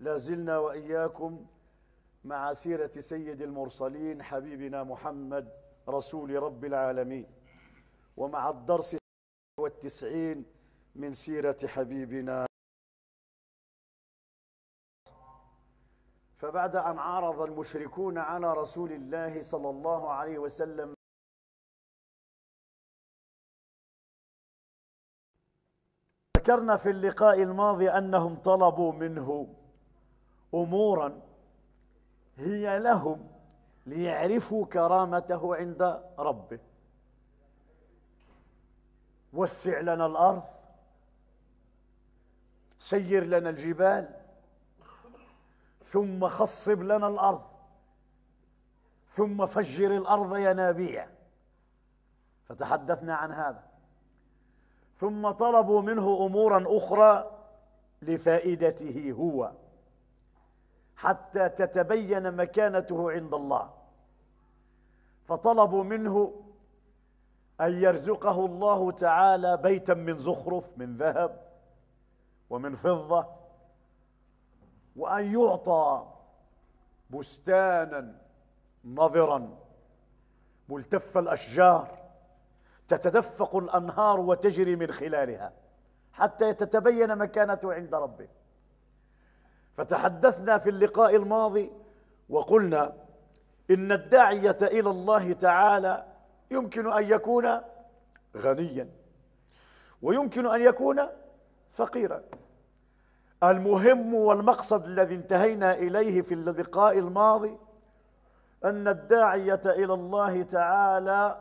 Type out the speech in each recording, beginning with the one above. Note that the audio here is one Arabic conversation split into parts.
لازلنا وإياكم مع سيرة سيد المرسلين حبيبنا محمد رسول رب العالمين ومع الدرس والتسعين من سيرة حبيبنا. فبعد أن عارض المشركون على رسول الله صلى الله عليه وسلم ذكرنا في اللقاء الماضي أنهم طلبوا منه أمورا هي لهم ليعرفوا كرامته عند ربه. وسع لنا الأرض سير لنا الجبال ثم خصب لنا الأرض ثم فجر الأرض ينابيع. فتحدثنا عن هذا. ثم طلبوا منه أمورا أخرى لفائدته هو. حتى تتبين مكانته عند الله. فطلبوا منه أن يرزقه الله تعالى بيتا من زخرف من ذهب ومن فضة وأن يعطى بستانا نضرا ملتف الأشجار تتدفق الأنهار وتجري من خلالها حتى تتبين مكانته عند ربه. فتحدثنا في اللقاء الماضي وقلنا إن الداعية إلى الله تعالى يمكن أن يكون غنيا ويمكن أن يكون فقيرا. المهم والمقصد الذي انتهينا إليه في اللقاء الماضي أن الداعية إلى الله تعالى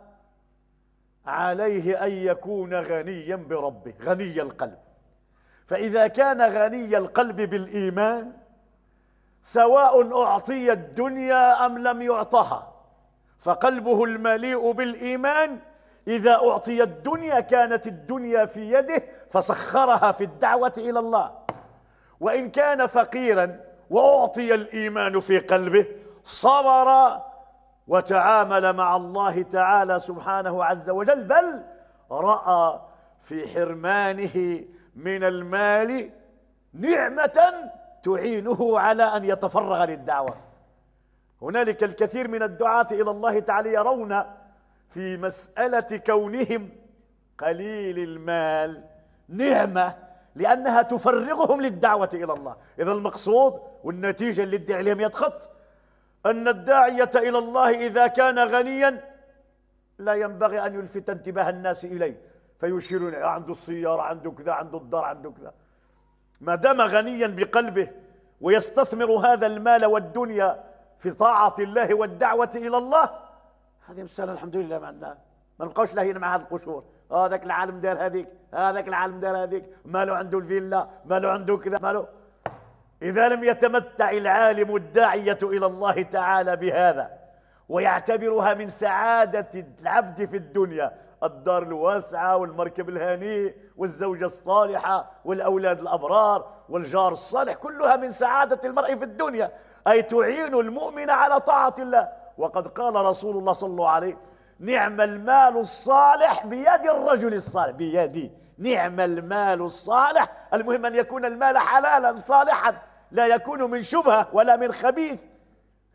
عليه أن يكون غنيا بربه غني القلب. فإذا كان غني القلب بالإيمان سواء أعطي الدنيا أم لم يعطها فقلبه المليء بالإيمان. إذا أعطي الدنيا كانت الدنيا في يده فسخرها في الدعوة إلى الله. وإن كان فقيرا وأعطي الإيمان في قلبه صبر وتعامل مع الله تعالى سبحانه عز وجل بل رأى في حرمانه من المال نعمة تعينه على أن يتفرغ للدعوة. هنالك الكثير من الدعاة إلى الله تعالى يرون في مسألة كونهم قليل المال نعمة لأنها تفرغهم للدعوة إلى الله. إذا المقصود والنتيجة اللي ادعي عليهم يد خط أن الداعية إلى الله إذا كان غنيا لا ينبغي أن يلفت انتباه الناس إليه. فيشيرون عنده السيارة عنده كذا عنده الدار عنده كذا. ما دام غنيا بقلبه ويستثمر هذا المال والدنيا في طاعة الله والدعوة إلى الله هذه مسألة الحمد لله ما عندنا ما نبقاوش لاهين مع هذه القشور. هذاك العالم دار هذيك هذاك العالم دار هذيك. ماله عنده الفيلا ماله عنده كذا ماله. إذا لم يتمتع العالم الداعية إلى الله تعالى بهذا ويعتبرها من سعادة العبد في الدنيا الدار الواسعة والمركب الهنيء والزوجة الصالحة والأولاد الأبرار والجار الصالح كلها من سعادة المرء في الدنيا. أي تعين المؤمن على طاعة الله. وقد قال رسول الله صلى الله عليه نعم المال الصالح بيد الرجل الصالح. بيدي نعم المال الصالح. المهم أن يكون المال حلالا صالحا. لا يكون من شبهة ولا من خبيث.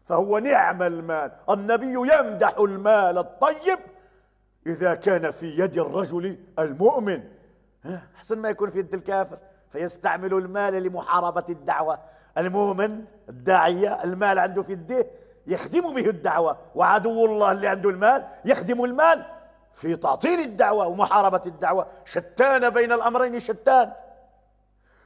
فهو نعم المال. النبي يمدح المال الطيب إذا كان في يد الرجل المؤمن. أحسن ما يكون في يد الكافر. فيستعمل المال لمحاربة الدعوة. المؤمن الداعية المال عنده في يده يخدم به الدعوة. وعدو الله اللي عنده المال يخدم المال في تعطيل الدعوة ومحاربة الدعوة. شتان بين الأمرين شتان.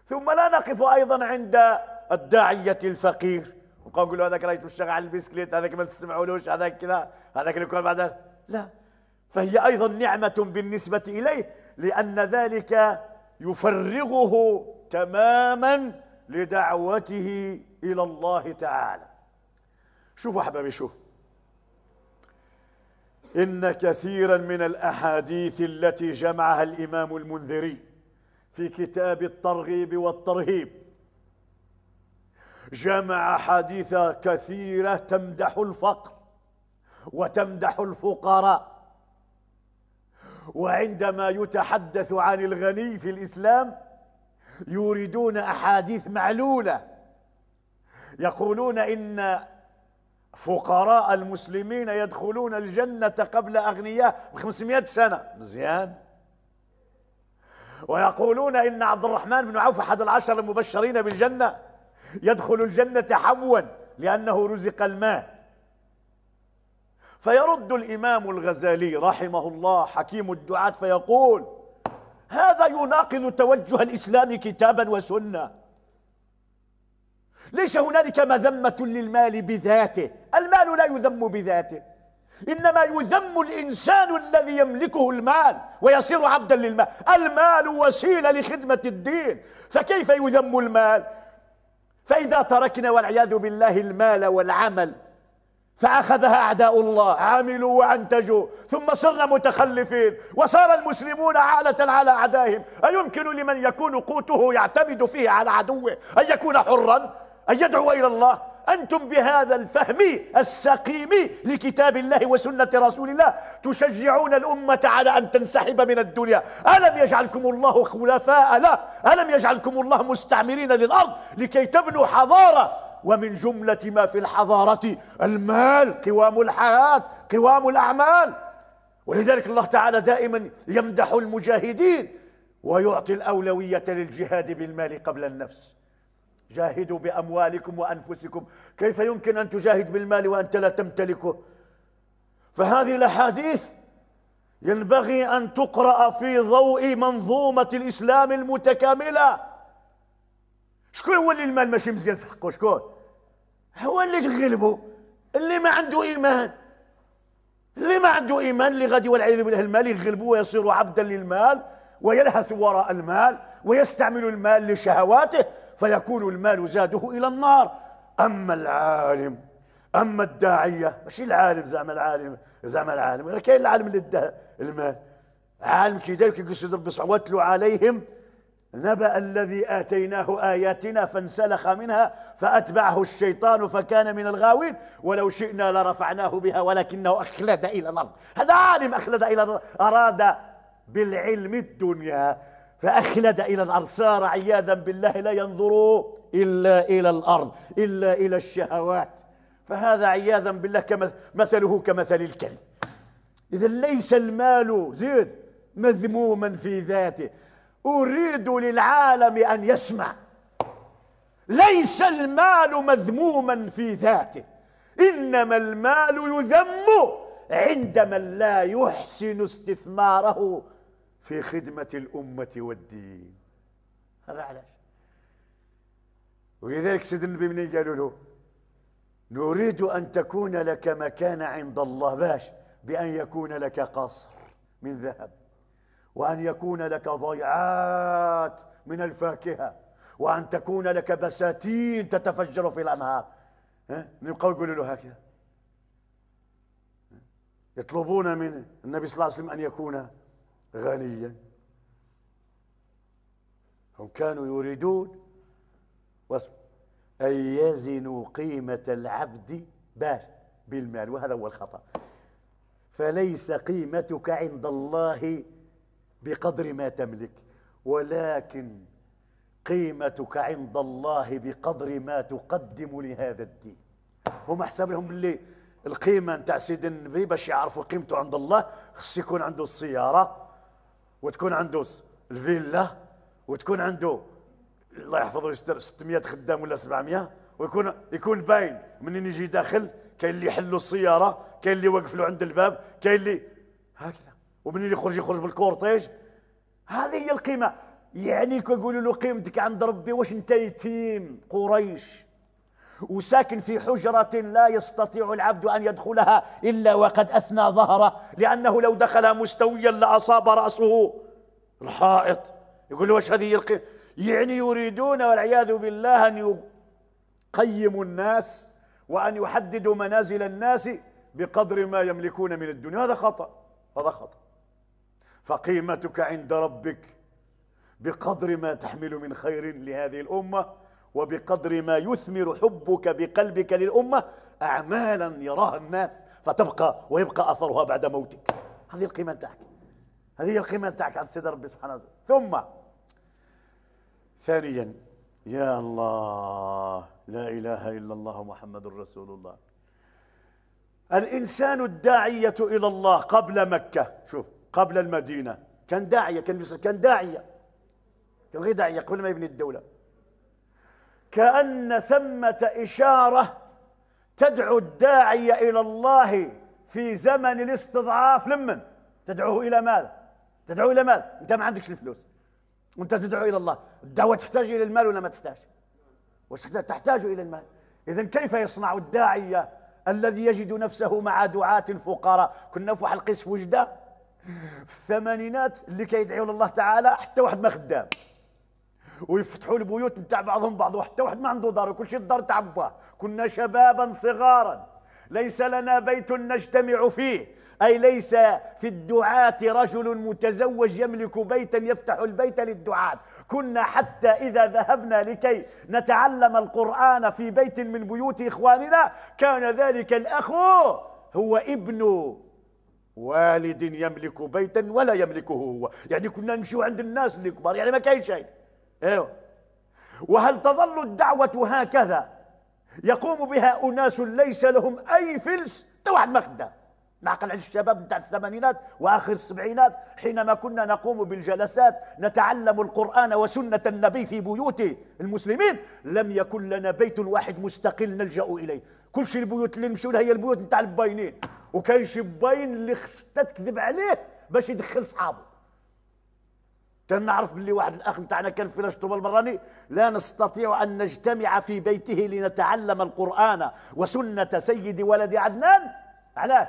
ثم لا نقف أيضا عند الداعية الفقير. وقام يقولوا هذاك راه يتمشى على البسكليت هذاك ما تسمعولوش هذاك كذا هذاك اللي يكون بعد. لا. فهي أيضا نعمة بالنسبة إليه لأن ذلك يفرغه تماما لدعوته إلى الله تعالى. شوفوا أحبابي شوف. إن كثيرا من الأحاديث التي جمعها الإمام المنذري في كتاب الترغيب والترهيب جمع حديث كثيرة تمدح الفقر وتمدح الفقراء. وعندما يتحدث عن الغني في الإسلام يريدون أحاديث معلولة. يقولون إن فقراء المسلمين يدخلون الجنة قبل أغنياء بخمسمائة سنة. مزيان ويقولون إن عبد الرحمن بن عوف أحد العشر المبشرين بالجنة يدخل الجنة حبوا لأنه رزق الماء. فيرد الإمام الغزالي رحمه الله حكيم الدعاة فيقول هذا يناقض توجه الإسلام كتابا وسنة. ليس هنالك مذمة للمال بذاته. المال لا يذم بذاته. إنما يذم الإنسان الذي يملكه المال ويصير عبدا للمال. المال وسيلة لخدمة الدين. فكيف يذم المال؟ فإذا تركنا والعياذ بالله المال والعمل فأخذها أعداء الله عملوا وأنتجوا ثم صرنا متخلفين وصار المسلمون عالة على أعدائهم. أيمكن لمن يكون قوته يعتمد فيه على عدوه؟ أن يكون حرا؟ أن يدعو إلى الله؟ أنتم بهذا الفهم السقيم لكتاب الله وسنة رسول الله تشجعون الأمة على أن تنسحب من الدنيا. ألم يجعلكم الله خلفاء؟ لا. ألم يجعلكم الله مستعمرين للأرض لكي تبنوا حضارة ومن جملة ما في الحضارة المال قوام الحياة قوام الأعمال. ولذلك الله تعالى دائما يمدح المجاهدين ويعطي الأولوية للجهاد بالمال قبل النفس. جاهدوا بأموالكم وأنفسكم. كيف يمكن أن تجاهد بالمال وأنت لا تمتلكه؟ فهذه الأحاديث ينبغي أن تقرأ في ضوء منظومة الإسلام المتكاملة. شكون هو اللي المال ماشي مزيان في حقه؟ شكون؟ هو اللي تغلبه اللي ما عنده إيمان. اللي ما عنده إيمان اللي غادي والعياذ بالله المال يغلبه ويصير عبدا للمال ويلهث وراء المال ويستعمل المال لشهواته فيكون المال زاده إلى النار. أما العالم أما الداعية ماشي العالم زعما العالم زعما العالم. كاين العالم اللي ادى المال. عالم كيدير كيقصد ربي واتلو عليهم. نبأ الذي آتيناه آياتنا فانسلخ منها فأتبعه الشيطان فكان من الغاوين. ولو شئنا لرفعناه بها ولكنه أخلد إلى الأرض. هذا عالم أخلد إلى الأرض. أراد بالعلم الدنيا فأخلد إلى الأرض. صار عياذا بالله لا ينظر إلا إلى الأرض إلا إلى الشهوات. فهذا عياذا بالله مثله كمثل الكلب. إذا ليس المال زيد مذموما في ذاته. أريد للعالم أن يسمع. ليس المال مذموما في ذاته إنما المال يذم عند من لا يحسن استثماره في خدمة الأمة والدين. هذا علاش؟ ولذلك سيد النبي من قالوا له؟ نريد أن تكون لك مكان عند الله باش بأن يكون لك قصر من ذهب. وأن يكون لك ضيعات من الفاكهة وأن تكون لك بساتين تتفجر في الأنهار. نبقوا يقولوا له هكذا. يطلبون من النبي صلى الله عليه وسلم أن يكون غنيا. هم كانوا يريدون أن يزنوا قيمة العبد باش بالمال وهذا هو الخطأ. فليس قيمتك عند الله بقدر ما تملك ولكن قيمتك عند الله بقدر ما تقدم لهذا الدين. هم حسب لهم باللي القيمة نتاع سيد النبي باش يعرفوا قيمته عند الله خص يكون عنده السيارة وتكون عنده الفيلا وتكون عنده الله يحفظه يستر 600 خدام ولا 700 ويكون يكون باين منين يجي داخل كاين اللي يحلوا السيارة كاين اللي يوقف له عند الباب كاين اللي هكذا. ومنين يخرج يخرج بالكورتيج؟ هذه هي القيمة. يعني كيقولوا له قيمتك عند ربي واش انت يتيم قريش؟ وساكن في حجرة لا يستطيع العبد أن يدخلها إلا وقد أثنى ظهره لأنه لو دخلها مستويا لأصاب رأسه. الحائط. يقول له وش هذه القيمة يعني يريدون والعياذ بالله أن يقيموا الناس وأن يحددوا منازل الناس بقدر ما يملكون من الدنيا. هذا خطأ. هذا خطأ. فقيمتك عند ربك بقدر ما تحمل من خير لهذه الأمة وبقدر ما يثمر حبك بقلبك للأمة. أعمالا يراها الناس فتبقى ويبقى أثرها بعد موتك. هذه القيمة تاعك هذه القيمة تاعك عند سيد ربي سبحانه وتعالى. ثم ثانيا يا الله لا إله إلا الله محمد رسول الله. الإنسان الداعية إلى الله قبل مكة. شوف قبل المدينة. كان داعية كان كان داعية. كان غير داعية قبل ما يبني الدولة. كأن ثمة إشارة تدعو الداعية إلى الله في زمن الاستضعاف لمن؟ تدعوه إلى ماذا؟ تدعو إلى ماذا؟ أنت ما عندكش الفلوس. وأنت تدعو إلى الله. الدعوة تحتاج إلى المال ولا ما تحتاج؟ وش تحتاج إلى المال؟ إذا كيف يصنع الداعية الذي يجد نفسه مع دعاة فقراء؟ كنا في واحد القس في وجدة. في الثمانينات اللي كيدعيوا لله تعالى حتى واحد ما خدام. ويفتحوا البيوت نتاع بعضهم بعض وحتى واحد ما عنده دار وكل شيء الدار تاع كنا شبابا صغارا. ليس لنا بيت نجتمع فيه. أي ليس في الدعاة رجل متزوج يملك بيتا يفتح البيت للدعاة. كنا حتى إذا ذهبنا لكي نتعلم القرآن في بيت من بيوت إخواننا كان ذلك الأخ هو ابن والد يملك بيتا ولا يملكه هو. يعني كنا نمشي عند الناس اللي كبار يعني ما كاين شيء. إيوه. وهل تظل الدعوة هكذا؟ يقوم بها أناس ليس لهم أي فلس واحد ما خدام نعقل على الشباب نتاع الثمانينات وآخر السبعينات حينما كنا نقوم بالجلسات نتعلم القرآن وسنة النبي في بيوت المسلمين لم يكن لنا بيت واحد مستقل نلجأ إليه. كل شيء البيوت اللي نمشوا لها هي البيوت نتاع الباينين وكاين شي باين اللي خصها تكذب عليه باش يدخل صحابه نعرف باللي واحد الأخ نتاعنا كان في رشتوب البراني لا نستطيع أن نجتمع في بيته لنتعلم القرآن وسنة سيد ولد عدنان. علاش؟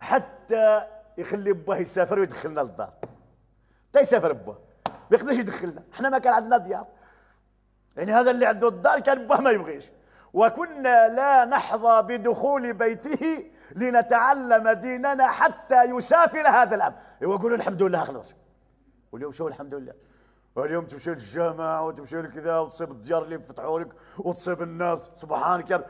حتى يخلي باه يسافر ويدخلنا للدار. تا يسافر باه ما يقدرش يدخلنا. إحنا ما كان عندنا ديار. يعني هذا اللي عنده الدار كان باه ما يبغيش. وكنا لا نحظى بدخول بيته لنتعلم ديننا حتى يسافر هذا الاب ويقولوا الحمد لله خلاص. واليوم شو الحمد لله؟ واليوم تمشي للجامع وتمشي لكذا وتصيب الديار اللي فتحوا لك وتصيب الناس. سبحانك يا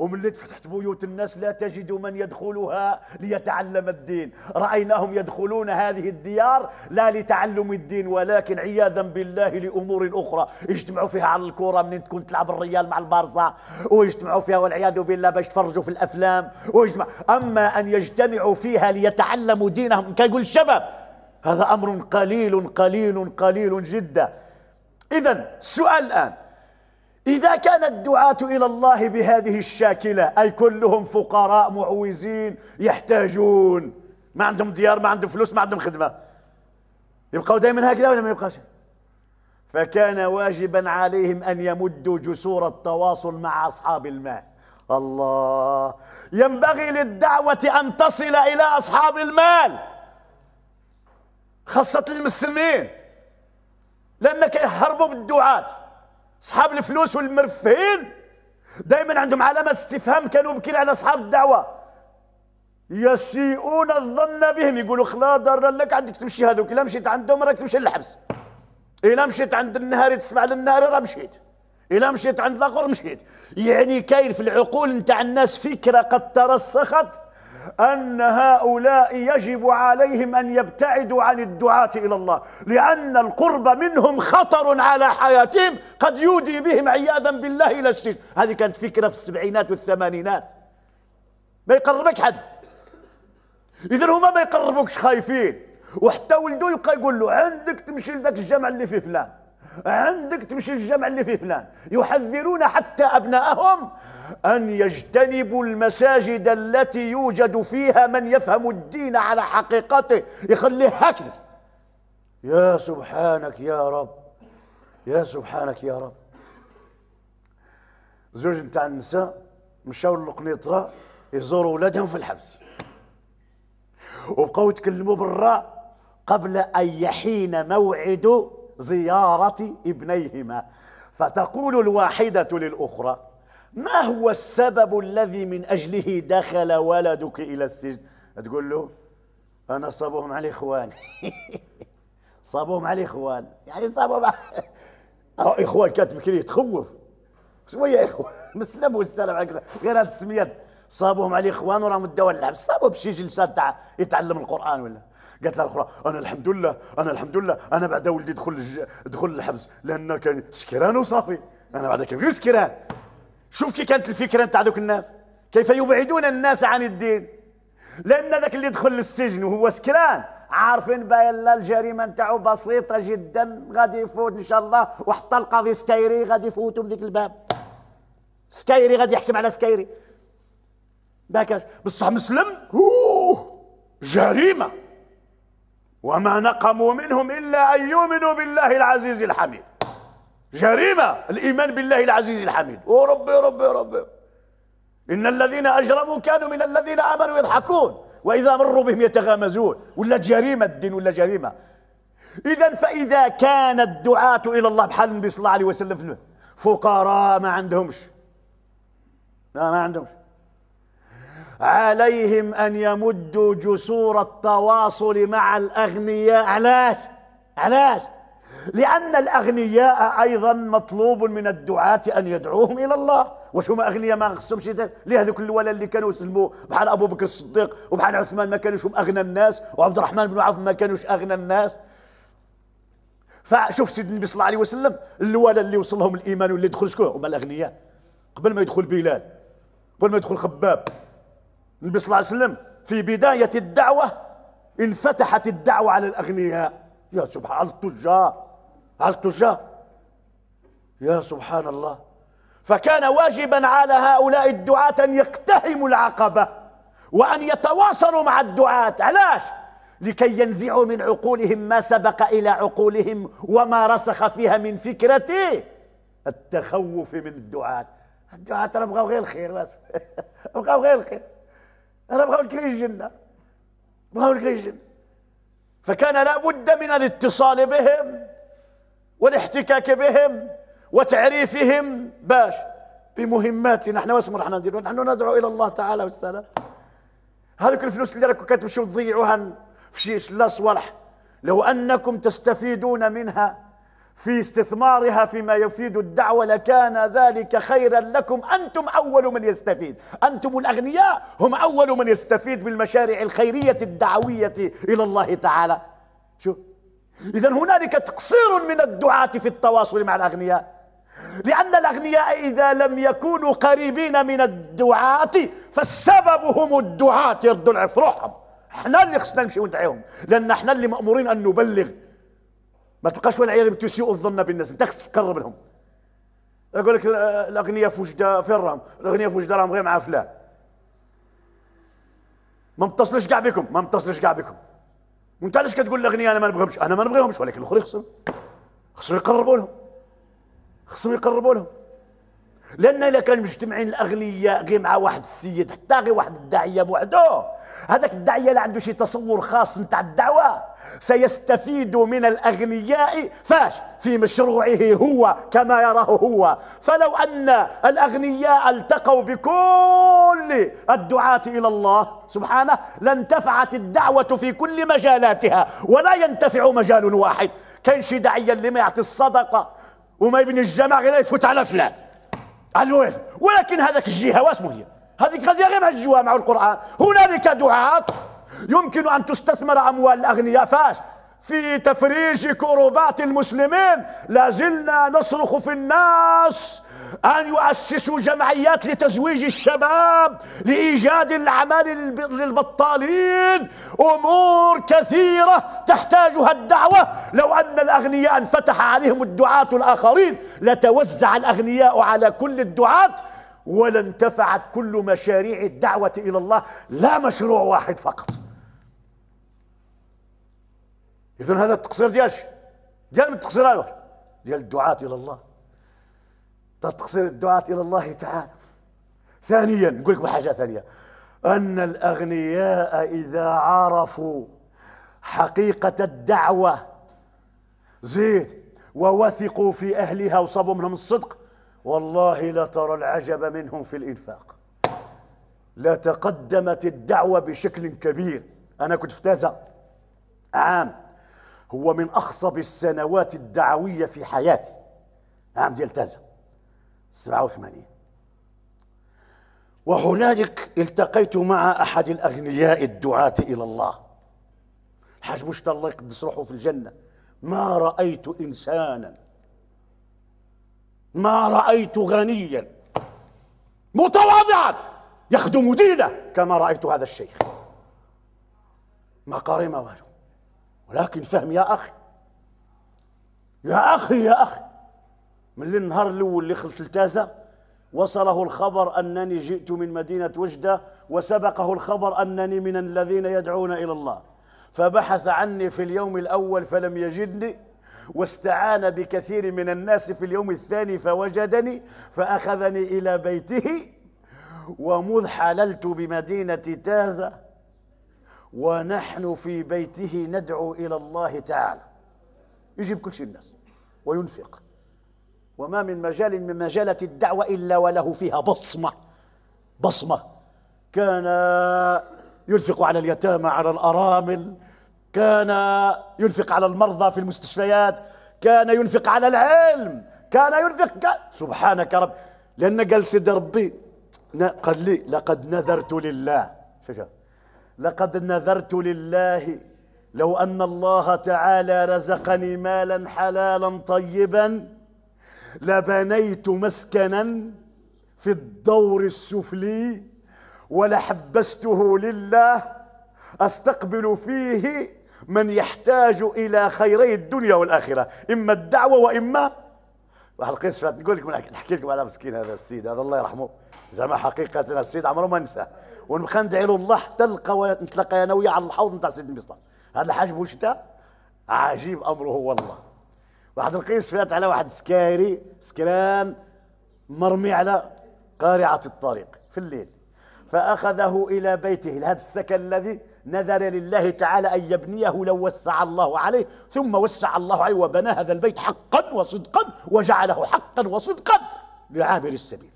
اللي فتحت بيوت الناس لا تجد من يدخلها ليتعلم الدين. رأيناهم يدخلون هذه الديار لا لتعلم الدين ولكن عياذا بالله لأمور أخرى. يجتمعوا فيها على الكرة من تكون تلعب الريال مع البارسا ويجتمعوا فيها والعياذ بالله باش يتفرجوا في الأفلام. ويجتمع أما أن يجتمعوا فيها ليتعلموا دينهم كيقول الشباب هذا أمر قليل قليل قليل جدا. إذا السؤال الآن إذا كان الدعاة إلى الله بهذه الشاكلة أي كلهم فقراء معوزين يحتاجون. ما عندهم ديار ما عندهم فلوس ما عندهم خدمة. يبقوا دائما هكذا ولا ما يبقاش؟ فكان واجبا عليهم أن يمدوا جسور التواصل مع أصحاب المال الله! ينبغي للدعوة أن تصل إلى أصحاب المال خاصة المسلمين لأنك يهربوا بالدعاة. أصحاب الفلوس والمرفهين دائما عندهم علامة استفهام كانوا بكين على أصحاب الدعوة. يسيئون الظن بهم. يقولوا خلا دار لك عندك تمشي هذوك. إلا مشيت عندهم راك تمشي للحبس. إلا مشيت عند النهاري تسمع للنهاري راه مشيت. إلا مشيت عند الآخر مشيت. يعني كاين في العقول نتاع الناس فكرة قد ترسخت. أن هؤلاء يجب عليهم أن يبتعدوا عن الدعاة إلى الله لأن القرب منهم خطر على حياتهم قد يودي بهم عياذا بالله إلى السجن هذه كانت فكرة في السبعينات والثمانينات. ما يقربك حد. إذا هما ما يقربوكش خايفين. وحتى ولده يبقى يقول له عندك تمشي لذاك الجامع اللي فيه فلان. عندك تمشي للجامع اللي فيه فلان. يحذرون حتى أبنائهم أن يجتنبوا المساجد التي يوجد فيها من يفهم الدين على حقيقته. يخليه هكذا يا سبحانك يا رب. يا سبحانك يا رب. زوج نتاع النساء مشاو للقنيطرة يزوروا ولادهم في الحبس. وبقوا يتكلموا بالراء قبل أن يحين موعد زيارة ابنيهما. فتقول الواحدة للأخرى ما هو السبب الذي من أجله دخل ولدك إلى السجن؟ تقول له أنا صابوهم على إخوان صابوهم على إخوان يعني صابوهم على إخوان كانت بكري تخوف شوية إخوان. مسلم والسلام عليكم. غير هذه السميات صابوهم على إخوان وراهم الدواء اللعب صابوا بشي جلسات تاع يتعلم القرآن ولا. قالت لها الأخرى أنا الحمد لله أنا الحمد لله أنا بعد ولدي دخل دخل الحبس لأن كان سكران وصافي أنا بعد كان غير سكران. شوف كيف كانت الفكرة نتاع ذوك الناس كيف يبعدون الناس عن الدين. لأن ذاك اللي يدخل للسجن وهو سكران عارفين باين الجريمة نتاعو بسيطة جدا غادي يفوت إن شاء الله وحتى القاضي سكايري غادي يفوتوا من ذيك الباب. سكايري غادي يحكم على سكايري. باكاش بصح مسلم أوه جريمة. وما نقموا منهم إلا أن يؤمنوا بالله العزيز الحميد. جريمة الإيمان بالله العزيز الحميد. وربي ربي ربي إن الذين أجرموا كانوا من الذين آمنوا يضحكون وإذا مروا بهم يتغامزون. ولا جريمة الدين ولا جريمة. اذا فإذا كان الدعاة إلى الله بحال النبي صلى الله عليه وسلم فقراء ما عندهمش. لا ما عندهمش. عليهم أن يمدوا جسور التواصل مع الأغنياء. علاش؟ علاش؟ لأن الأغنياء أيضا مطلوب من الدعاة أن يدعوهم إلى الله. واش هما أغنياء ما خصهمش ليه هذوك الولا اللي كانوا يسلموا؟ بحال أبو بكر الصديق وبحال عثمان ما كانوش هم أغنى الناس وعبد الرحمن بن عوف ما كانوش أغنى الناس. فشوف سيدنا النبي صلى الله عليه وسلم الولا اللي وصل لهم الإيمان واللي دخل شكون؟ هما الأغنياء. قبل ما يدخل بلال قبل ما يدخل خباب. النبي صلى الله عليه وسلم في بداية الدعوة انفتحت الدعوة على الأغنياء. يا سبحان على التجار. على التجار. يا سبحان الله. فكان واجبا على هؤلاء الدعاة أن يقتحموا العقبة وأن يتواصلوا مع الدعاة. علاش؟ لكي ينزعوا من عقولهم ما سبق إلى عقولهم وما رسخ فيها من فكرة التخوف من الدعاة. الدعاة بغاو غير الخير بس. بغاو غير الخير. راه بغاو لك الجنة. بغاو لك الجنة. فكان لا بد من الاتصال بهم والاحتكاك بهم وتعريفهم. باش. بمهماتنا. إحنا واش راح نديروا نحن ندعو إلى الله تعالى والسلام. هذوك الفلوس اللي راكم كتمشيو تضيعوها في شي شلا صوالح. لو أنكم تستفيدون منها في استثمارها فيما يفيد الدعوة لكان ذلك خيرا لكم. أنتم أول من يستفيد. أنتم الأغنياء هم أول من يستفيد بالمشاريع الخيرية الدعوية إلى الله تعالى. شو؟ إذا هنالك تقصير من الدعاة في التواصل مع الأغنياء. لأن الأغنياء إذا لم يكونوا قريبين من الدعاة فالسبب هم الدعاة يردوا العفروحهم. إحنا اللي خصنا نمشي وندعيهم. لأن إحنا اللي مأمورين أن نبلغ. ما تبقاش والعياذ بالله تسيء الظن بالناس. انت خصك تقرب لهم. يقول لك الاغنياء في وجده فين راهم الاغنياء في وجده راهم غير مع فلان. ما متصلش كاع بكم. ما متصلش كاع بكم. وانت علاش كتقول الاغنياء أنا ما نبغيهمش؟ أنا ما نبغيهمش ولكن الأخرين خصهم. خصهم يقربوا لهم. خصهم يقربوا لهم. لأن إلا كانوا مجتمعين الأغنياء غير مع واحد السيد حتى غير واحد الداعية بوحده هذاك الداعية اللي عنده شي تصور خاص نتاع الدعوة. سيستفيد من الأغنياء فاش؟ في مشروعه هو كما يراه هو. فلو أن الأغنياء التقوا بكل الدعاة إلى الله سبحانه لانتفعت الدعوة في كل مجالاتها ولا ينتفع مجال واحد. كاين شي داعية اللي ما يعطي الصدقة وما يبني الجامع غير يفوت على فلان. على ولكن هذاك الجهة واسمه هي؟ هذيك غادية غير مع الجوا مع القران هنالك دعاة يمكن أن تستثمر أموال الأغنياء. فاش؟ في تفريج كروبات المسلمين. لازلنا نصرخ في الناس أن يؤسسوا جمعيات لتزويج الشباب لإيجاد الأعمال للبطالين. أمور كثيرة تحتاجها الدعوة. لو أن الأغنياء انفتح عليهم الدعاة الآخرين لتوزع الأغنياء على كل الدعاة. ولانتفعت كل مشاريع الدعوة إلى الله. لا مشروع واحد فقط. إذن هذا التقصير ديالش ديال من التقصيرات ديال الدعاة إلى الله. تقصير الدعاة إلى الله تعالى. ثانيا نقول لكم حاجة ثانية. أن الأغنياء إذا عرفوا حقيقة الدعوة زين ووثقوا في أهلها وصبوا منهم الصدق والله لترى العجب منهم في الإنفاق. لتقدمت الدعوة بشكل كبير. أنا كنت في تازة. عام. هو من أخصب السنوات الدعوية في حياتي. عام ديال تازة. 87 وهنالك التقيت مع أحد الأغنياء الدعاة إلى الله. الحاج مشتى الله يقدس روحه في الجنة. ما رأيت إنسانا. ما رأيت غنيا. متواضعا. يخدم دينه كما رأيت هذا الشيخ. ما قاري ما والو ولكن فهم يا أخي. يا أخي يا أخي. من النهار الأول اللي خلت التازة وصله الخبر أنني جئت من مدينة وجدة وسبقه الخبر أنني من الذين يدعون إلى الله. فبحث عني في اليوم الأول فلم يجدني واستعان بكثير من الناس في اليوم الثاني فوجدني فأخذني إلى بيته ومذ حللت بمدينة تازة ونحن في بيته ندعو إلى الله تعالى. يجيب كل شيء الناس وينفق. وما من مجال من مجالات الدعوة إلا وله فيها بصمة. بصمة. كان ينفق على اليتامى على الأرامل. كان ينفق على المرضى في المستشفيات. كان ينفق على العلم. كان ينفق قال سبحانك رب. لأن قال سيد ربي قال لي لقد نذرت لله. شو لقد نذرت لله. لو أن الله تعالى رزقني مالا حلالا طيبا لبنيت مسكنا في الدور السفلي ولحبسته لله أستقبل فيه من يحتاج إلى خيري الدنيا والآخرة إما الدعوة وإما واحد القيس فات نقول لكم نحكي لكم على مسكين هذا السيد هذا الله يرحمه. زعما حقيقه السيد عمره ما ننساه. ونبقى ندعي له الله حتى نلقى نتلاقى أنا وياه على الحوض نتاع سيدنا بسطام هذا الحاج بوشتا عجيب أمره والله. واحد القيس فات على واحد سكايري سكران مرمي على قارعة الطريق في الليل. فأخذه إلى بيته. هذا السكن الذي نذر لله تعالى أن يبنيه لو وسع الله عليه ثم وسع الله عليه وبنى هذا البيت حقا وصدقا وجعله حقا وصدقا لعابر السبيل.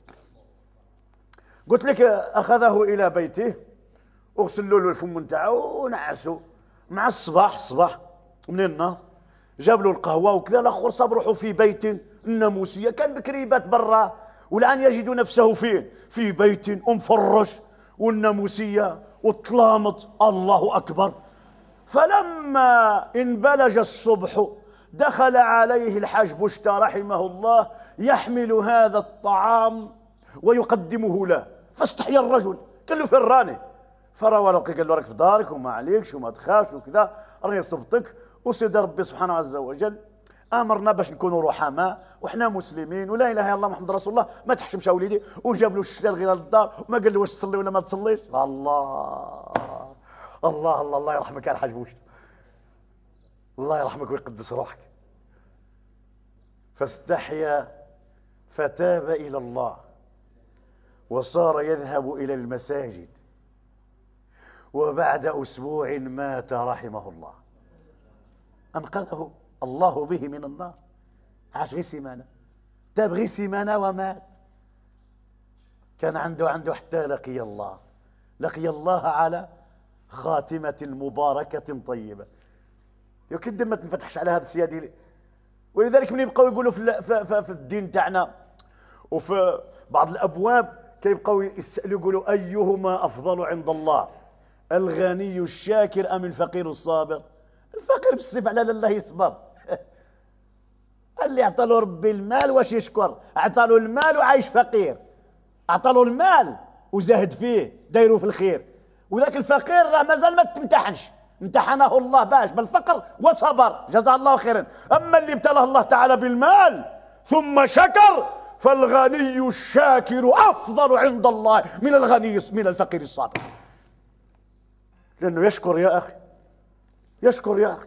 قلت لك أخذه إلى بيته. أغسل له الفم نتاعو ونعسه. مع الصباح الصباح من النهض جاب له القهوة وكذا الأخر صاب روحه في بيت الناموسية. كان بكري بات برا والآن يجد نفسه فين؟ في بيت مفرش والناموسية وطلامط الله أكبر. فلما انبلج الصبح دخل عليه الحاج بشتى رحمه الله يحمل هذا الطعام ويقدمه له. فاستحيا الرجل قال له فراني فروى قال له راك في دارك وما عليكش وما تخافش وكذا راني صبتك وسيد ربي سبحانه عز وجل أمرنا باش نكونوا رحماء وحنا مسلمين ولا إله إلا الله محمد رسول الله ما تحشمش اوليدي وجاب له الشلال غير للدار وما قال له واش تصلي ولا ما تصليش. الله الله الله الله يرحمك يا الحاج بوشت. الله يرحمك ويقدس روحك. فاستحيا فتاب إلى الله وصار يذهب إلى المساجد. وبعد أسبوع مات رحمه الله. أنقذه الله به من النار. عاش غير سيمانة. تاب غير سيمانة ومات. كان عنده عنده حتى لقي الله. لقي الله على خاتمة مباركة طيبة. يمكن ما تنفتحش على هذا السيادي. ولذلك من يبقوا يقولوا في, في, في الدين تاعنا وفي بعض الأبواب كيبقوا يسألوا يقولوا أيهما أفضل عند الله؟ الغني الشاكر أم الفقير الصابر؟ الفقير بالصفة على الله يصبر. اللي اعطى له ربي المال واش يشكر؟ اعطى له المال وعايش فقير. اعطى له المال وزاهد فيه دايرو في الخير. وذاك الفقير راه مازال ما تمتحنش. امتحنه الله باش بالفقر وصبر. جزاه الله خيرا. أما اللي ابتلاه الله تعالى بالمال ثم شكر فالغني الشاكر أفضل عند الله من الغني من الفقير الصابر لأنه يشكر يا أخي. يشكر يا أخي.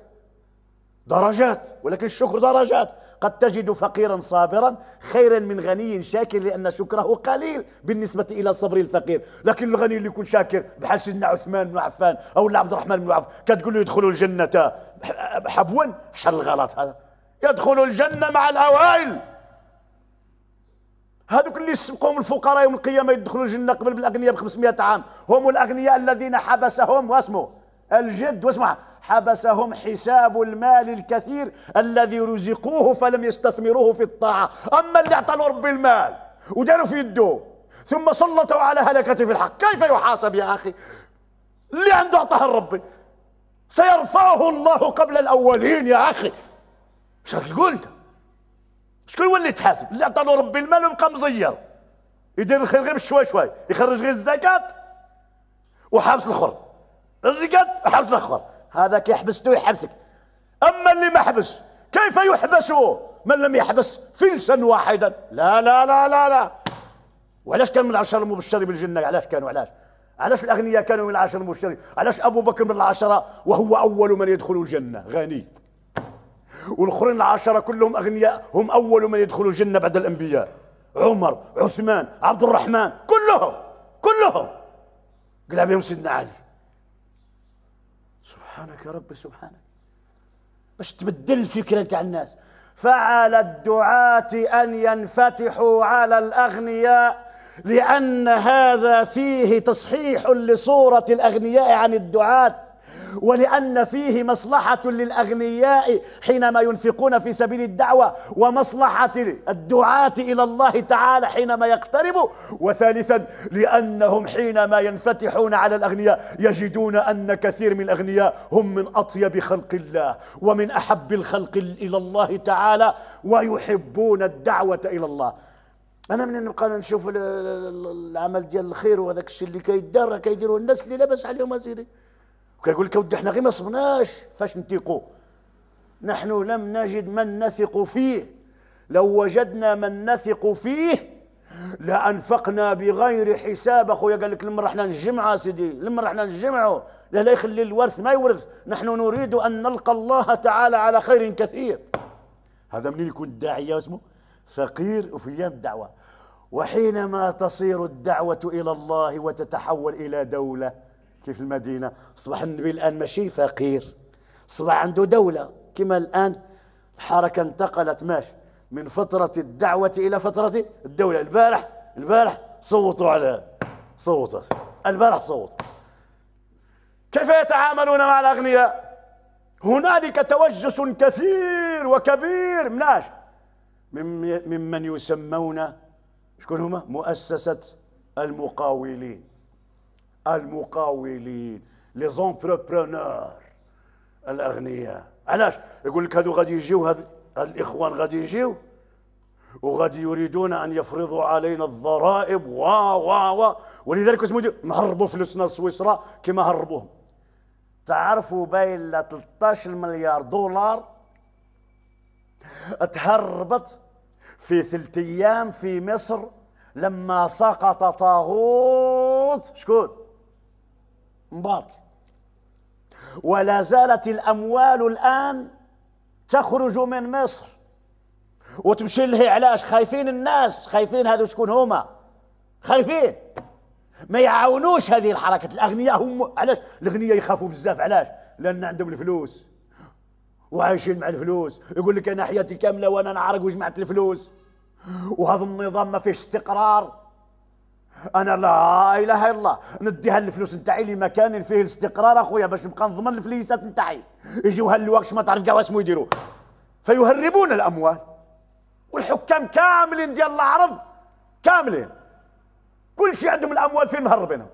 درجات ولكن الشكر درجات. قد تجد فقيرا صابرا خيرا من غني شاكر لأن شكره قليل بالنسبة إلى صبر الفقير. لكن الغني اللي يكون شاكر بحال سيدنا عثمان بن عفان أو عبد الرحمن بن عوف كتقول له يدخلوا الجنة. حبوا شحال الغلط هذا؟ يدخلوا الجنة مع الأوائل هذوك اللي سبقهم الفقراء يوم القيامة يدخلوا الجنة قبل بالأغنياء ب 500 عام. هم الأغنياء الذين حبسهم واسمه الجد واسمع حبسهم حساب المال الكثير الذي رزقوه فلم يستثمروه في الطاعة. أما اللي أعطى رب المال وداروا في يده ثم سلطوا على هلكته في الحق. كيف يحاسب يا أخي؟ اللي عنده أعطاه الرب. سيرفعه الله قبل الأولين يا أخي. راك تقول أنت؟ شكون هو اللي تحاسب؟ اللي أعطى له ربي المال ويبقى مزير. يدير الخير غير بشوي شوي يخرج غير الزكاة وحابس الآخر الزكاة وحابس الآخر هذا كي حبسته يحبسك. أما اللي ما حبس كيف يحبس من لم يحبس فلسا واحدا. لا لا لا لا لا. وعلاش كان من العشرة المبشرين بالجنة؟ علاش كانوا؟ علاش؟ علاش الأغنياء كانوا من العشرة المبشرين؟ علاش أبو بكر من العشرة وهو أول من يدخل الجنة؟ غني. والآخرين العشرة كلهم أغنياء هم أول من يدخلوا الجنة بعد الأنبياء. عمر عثمان عبد الرحمن كلهم كلهم. قال بهم سيدنا علي. سبحانك يا رب سبحانك. باش تبدل الفكرة تاع الناس. فعلى الدعاة أن ينفتحوا على الأغنياء لأن هذا فيه تصحيح لصورة الأغنياء عن الدعاة. ولأن فيه مصلحة للأغنياء حينما ينفقون في سبيل الدعوة ومصلحة الدعاة إلى الله تعالى حينما يقتربوا. وثالثا لأنهم حينما ينفتحون على الأغنياء يجدون أن كثير من الأغنياء هم من أطيب خلق الله ومن أحب الخلق إلى الله تعالى ويحبون الدعوة إلى الله. أنا من نبقى نشوف العمل ديال الخير وهذاك الشيء اللي كيدار كيديروا الناس اللي لاباس عليهم اسيدي وكيقول لك ودي إحنا غير ما صبناش. فاش نثقوا نحن لم نجد من نثق فيه. لو وجدنا من نثق فيه لأنفقنا بغير حساب. أخويا قال لك لما رحنا نجمع سيدي لما رحنا نجمعوا لا لا يخلي الورث ما يورث. نحن نريد أن نلقى الله تعالى على خير كثير. هذا منين يكون الداعيه اسمه؟ فقير وفي أيام الدعوة. وحينما تصير الدعوة إلى الله وتتحول إلى دولة كيف المدينة؟ أصبح النبي الآن ماشي فقير. أصبح عنده دولة. كما الآن الحركة انتقلت ماشي من فترة الدعوة إلى فترة الدولة. البارح البارح صوتوا على صوتوا. البارح صوت كيف يتعاملون مع الأغنياء؟ هنالك توجس كثير وكبير. مناش ممن يسمون شكون هما؟ مؤسسة المقاولين. المقاولين لي زونتربرونور الأغنياء. علاش؟ يقول لك هذو غادي يجيو هذ الإخوان غادي يجيو وغادي يريدون أن يفرضوا علينا الضرائب. و و و ولذلك اسمه نهربوا فلوسنا لسويسرا كما هربوهم. تعرفوا باين 13 مليار دولار؟ تهربت في ثلاث أيام في مصر لما سقط طاغوت. شكون؟ مبارك ولا زالت الأموال الآن تخرج من مصر. وتمشي له علاش؟ خايفين الناس خايفين هذو شكون هما؟ خايفين. ما يعاونوش هذه الحركة. الأغنياء هم علاش؟ الأغنياء يخافوا بزاف. علاش؟ لأن عندهم الفلوس. وعايشين مع الفلوس. يقول لك أنا حياتي كاملة وأنا نعرق وجمعت الفلوس. وهذا النظام ما فيش استقرار. أنا لا إله إلا الله. نديها الفلوس نتاعي لمكان فيه الاستقرار أخويا باش نبقى نضمن الفليسات نتاعي. يجيو الوقت ما تعرف كاع اسمو يديروا فيهربون الأموال. والحكام كاملين ديال العرب. كاملين. كل شيء عندهم الأموال فين مهربينها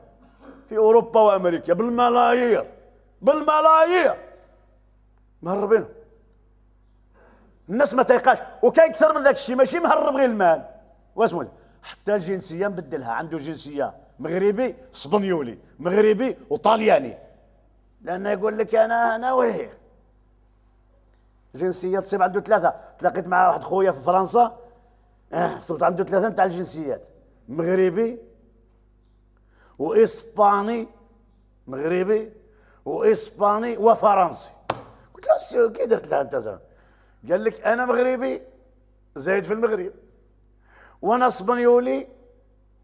في أوروبا وأمريكا. بالملايير. بالملايير. مهربينهم الناس ما تيقاش. وكاين أكثر من ذاك الشيء. ماشي مهرب غير المال. واسمو حتى الجنسية نبدلها عنده جنسية مغربي اسبانيولي مغربي وطالياني. لأنه يقول لك أنا أنا وهي. جنسية تصيب عنده ثلاثة. تلاقيت مع واحد خويا في فرنسا. آه صبت عنده ثلاثة نتاع الجنسيات. مغربي وإسباني مغربي وإسباني وفرنسي. قلت له كي درت لها أنت قال لك أنا مغربي زايد في المغرب. وأنا اسبانيولي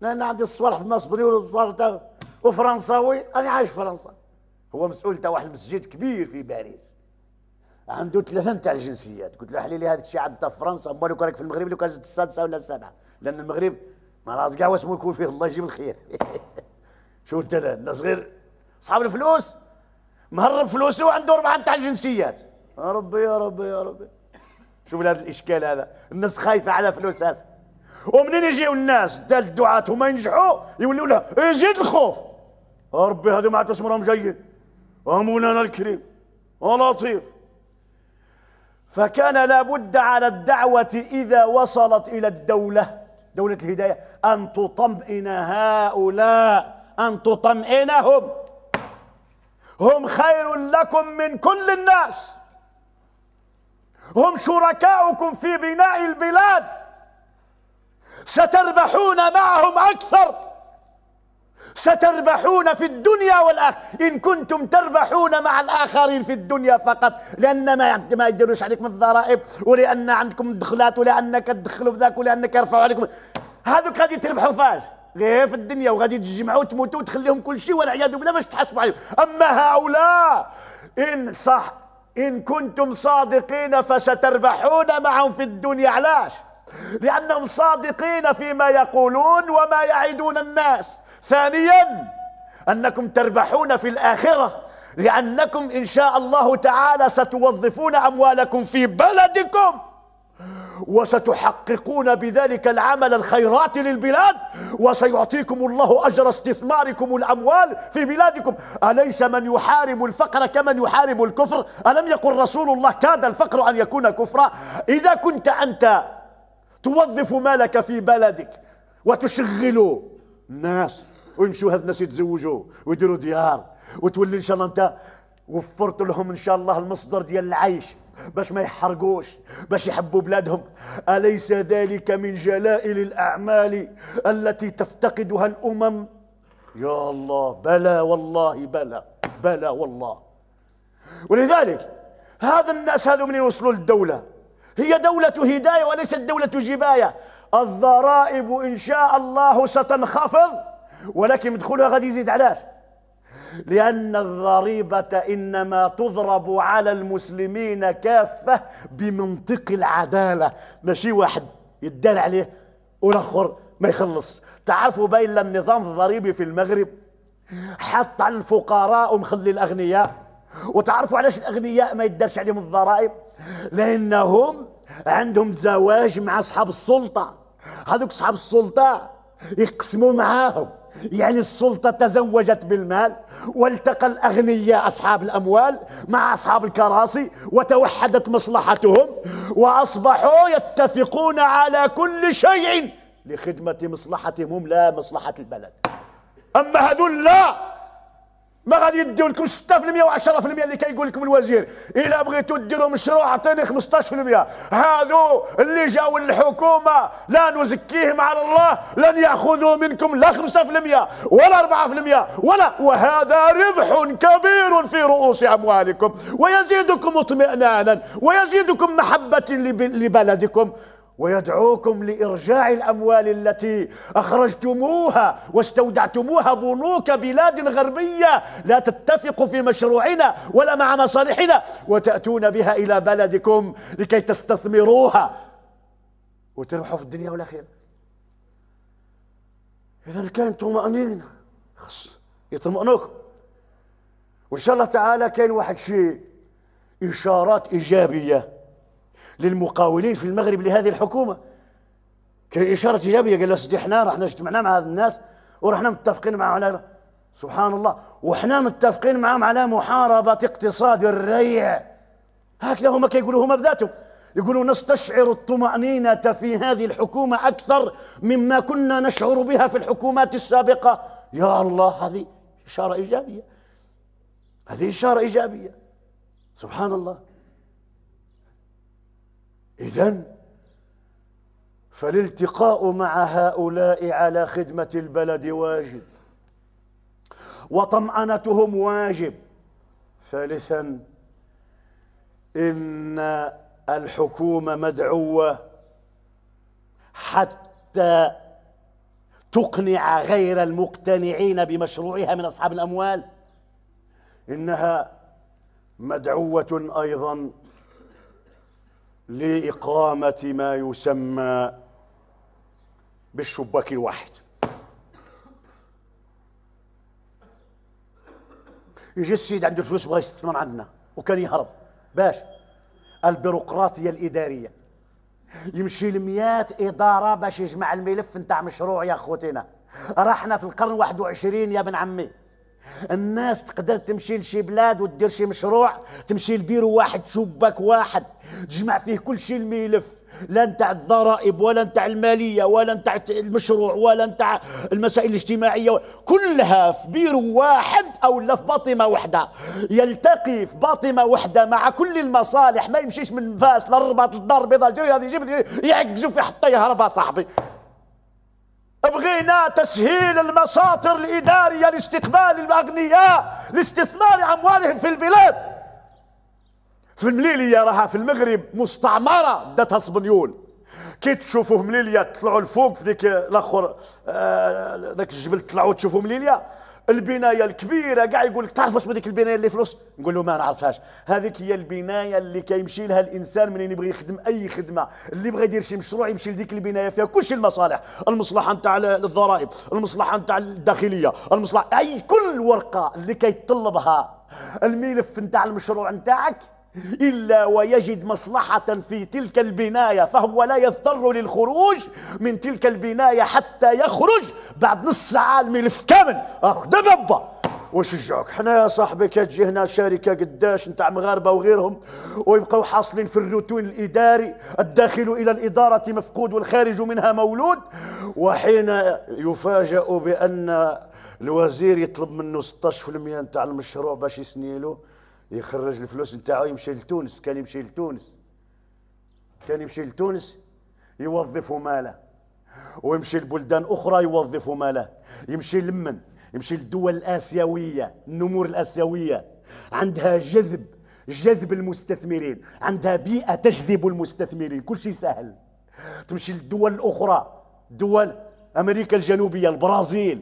لأن عندي الصوالح في اسبانيولي والصوالح وفرنساوي أنا عايش في فرنسا. هو مسؤول تاع واحد المسجد كبير في باريس. عنده ثلاثة نتاع الجنسيات. قلت له حلي لي هذا الشيء عندنا في فرنسا امال كان في المغرب لو كان زدت السادسة ولا السابعة. لأن المغرب ما راس كاع واسمو يكون فيه. الله يجيب الخير. شو انت الناس غير اصحاب الفلوس. مهرب فلوسه وعنده اربعه نتاع الجنسيات. يا ربي يا ربي يا ربي. شوف هذا الإشكال هذا. الناس خايفة على فلوسها ومنين يجيو الناس؟ دال الدعاة هما ينجحوا يولوا له يزيد الخوف. ربي هذو ما اسمهم جايين مولانا الكريم. ولطيف. فكان لابد على الدعوة إذا وصلت إلى الدولة دولة الهداية أن تطمئن هؤلاء أن تطمئنهم. هم خير لكم من كل الناس. هم شركاؤكم في بناء البلاد. ستربحون معهم أكثر. ستربحون في الدنيا والآخرة. إن كنتم تربحون مع الآخرين في الدنيا فقط. لأن ما ما يديروش عليكم الضرائب ولأن عندكم دخلات ولأنك تدخلوا بذاك ولأنك يرفعوا عليكم. هذوك غادي تربحوا فاش؟ غير في الدنيا وغادي تجمعوا وتموتوا وتخليهم كل شيء والعياذ بالله باش تحاسبوا عليهم. أما هؤلاء إن صح إن كنتم صادقين فستربحون معهم في الدنيا. علاش؟ لأنهم صادقين فيما يقولون وما يعدون الناس. ثانيا أنكم تربحون في الآخرة لأنكم إن شاء الله تعالى ستوظفون أموالكم في بلدكم وستحققون بذلك العمل الخيرات للبلاد وسيعطيكم الله أجر استثماركم الأموال في بلادكم. أليس من يحارب الفقر كمن يحارب الكفر؟ ألم يقل رسول الله كاد الفقر أن يكون كفرا؟ إذا كنت أنت توظف مالك في بلدك وتشغل الناس ويمشوا هذا الناس يتزوجوا ويديروا ديار وتولي إن شاء الله أنت وفرت لهم إن شاء الله المصدر ديال العيش باش ما يحرقوش باش يحبوا بلادهم. أليس ذلك من جلائل الأعمال التي تفتقدها الأمم؟ يا الله بلى والله بلى بلى والله. ولذلك هذا الناس هذو من يوصلوا للدولة. هي دولة هداية وليست دولة جباية. الضرائب إن شاء الله ستنخفض ولكن مدخولها غادي يزيد علاش؟ لأن الضريبة إنما تضرب على المسلمين كافة بمنطق العدالة. ماشي واحد يدار عليه والآخر ما يخلص. تعرفوا بين النظام الضريبي في المغرب؟ حط على الفقراء ومخلي الأغنياء. وتعرفوا علاش الأغنياء ما يدارش عليهم الضرائب؟ لأنهم عندهم زواج مع أصحاب السلطة. هذوك أصحاب السلطة يقسموا معاهم. يعني السلطة تزوجت بالمال والتقى الأغنياء أصحاب الأموال مع أصحاب الكراسي وتوحدت مصلحتهم وأصبحوا يتفقون على كل شيء لخدمة مصلحتهم هم لا مصلحة البلد. أما هذول لا. ما غادي يديو لكم 6% و10% اللي كيقول لكم الوزير. إلا بغيتوا ديروا مشروع اعطيني 15% هذو اللي جاوا للحكومة لا نزكيهم على الله لن يأخذوا منكم لا 5% ولا 4% ولا. وهذا ربح كبير في رؤوس أموالكم. ويزيدكم اطمئنانا ويزيدكم محبة لبلدكم. ويدعوكم لإرجاع الأموال التي أخرجتموها واستودعتموها بنوك بلاد غربية. لا تتفق في مشروعنا ولا مع مصالحنا وتأتون بها إلى بلدكم لكي تستثمروها. وتربحوا في الدنيا والآخرة. اذا كان طمأنينة. خص يطمئنوكم. وإن شاء الله تعالى كاين واحد شيء إشارات إيجابية. للمقاولين في المغرب لهذه الحكومة. كان اشاره إيجابية قال له إحنا رحنا اجتمعنا مع هذا الناس ورحنا متفقين معهم على سبحان الله. وحنا متفقين معهم على محاربة اقتصاد الريع. هكذا هما كيقولوا هما بذاتهم. يقولوا نستشعر الطمأنينة في هذه الحكومة أكثر مما كنا نشعر بها في الحكومات السابقة. يا الله هذه إشارة إيجابية. هذه إشارة إيجابية. سبحان الله. إذا فالالتقاء مع هؤلاء على خدمة البلد واجب وطمأنتهم واجب. ثالثا إن الحكومة مدعوة حتى تقنع غير المقتنعين بمشروعها من أصحاب الأموال إنها مدعوة أيضا لإقامة ما يسمى بالشباك الواحد. يجي السيد عنده الفلوس بغى يستثمر عندنا وكان يهرب. باش. البيروقراطية الإدارية. يمشي لمئات إدارة باش يجمع الملف نتاع مشروع يا أخوتنا رحنا في القرن 21 يا ابن عمي. الناس تقدر تمشي لشي بلاد ودير شي مشروع تمشي لبيرو واحد شباك واحد تجمع فيه كل شيء الملف لا نتاع الضرائب ولا نتاع المالية ولا نتاع المشروع ولا نتاع المسائل الاجتماعية كلها في بيرو واحد أو لا في باطمه واحدة يلتقي في باطمه واحدة مع كل المصالح ما يمشيش من فاس للرباط للدار البيضاء يعكزوا في حتى يهرب صاحبي. بغينا تسهيل المساطر الإدارية لاستقبال الأغنياء لاستثمار أموالهم في البلاد. في المليلية راها في المغرب مستعمرة داتها سبنيول كي تشوفوا مليليا تطلعوا الفوق في ذيك الأخر آه ذاك الجبل تطلعوا تشوفوا مليليا؟ البناية الكبيرة. كاع يقول لك تعرف اسمها ديك البناية اللي فلوس؟ نقول له ما نعرفهاش. هذيك هي البناية اللي كيمشي لها الإنسان منين يبغي يخدم أي خدمة. اللي بغى يدير شي مشروع يمشي لديك البناية فيها كل شيء المصالح. المصلحة نتاع الضرائب المصلحة نتاع الداخلية المصلحة أي كل ورقة اللي كيتطلبها الملف نتاع المشروع نتاعك إلا ويجد مصلحة في تلك البناية فهو لا يضطر للخروج من تلك البناية حتى يخرج بعد نص ساعة الملف كامل. أخذ بابا. وشجعك حنا يا صاحبي كتجي هنا شركة قداش نتاع مغاربة وغيرهم ويبقوا حاصلين في الروتين الإداري الداخل إلى الإدارة مفقود والخارج منها مولود. وحين يفاجأ بأن الوزير يطلب منه 16% نتاع المشروع باش يسنيلو يخرج الفلوس نتاعو يمشي لتونس. كان يمشي لتونس. كان يمشي لتونس يوظفوا ماله. ويمشي لبلدان أخرى يوظفوا ماله. يمشي لمن؟ يمشي للدول الآسيوية النمور الآسيوية. عندها جذب جذب المستثمرين. عندها بيئة تجذب المستثمرين. كل شيء سهل. تمشي للدول الاخرى دول أمريكا الجنوبية البرازيل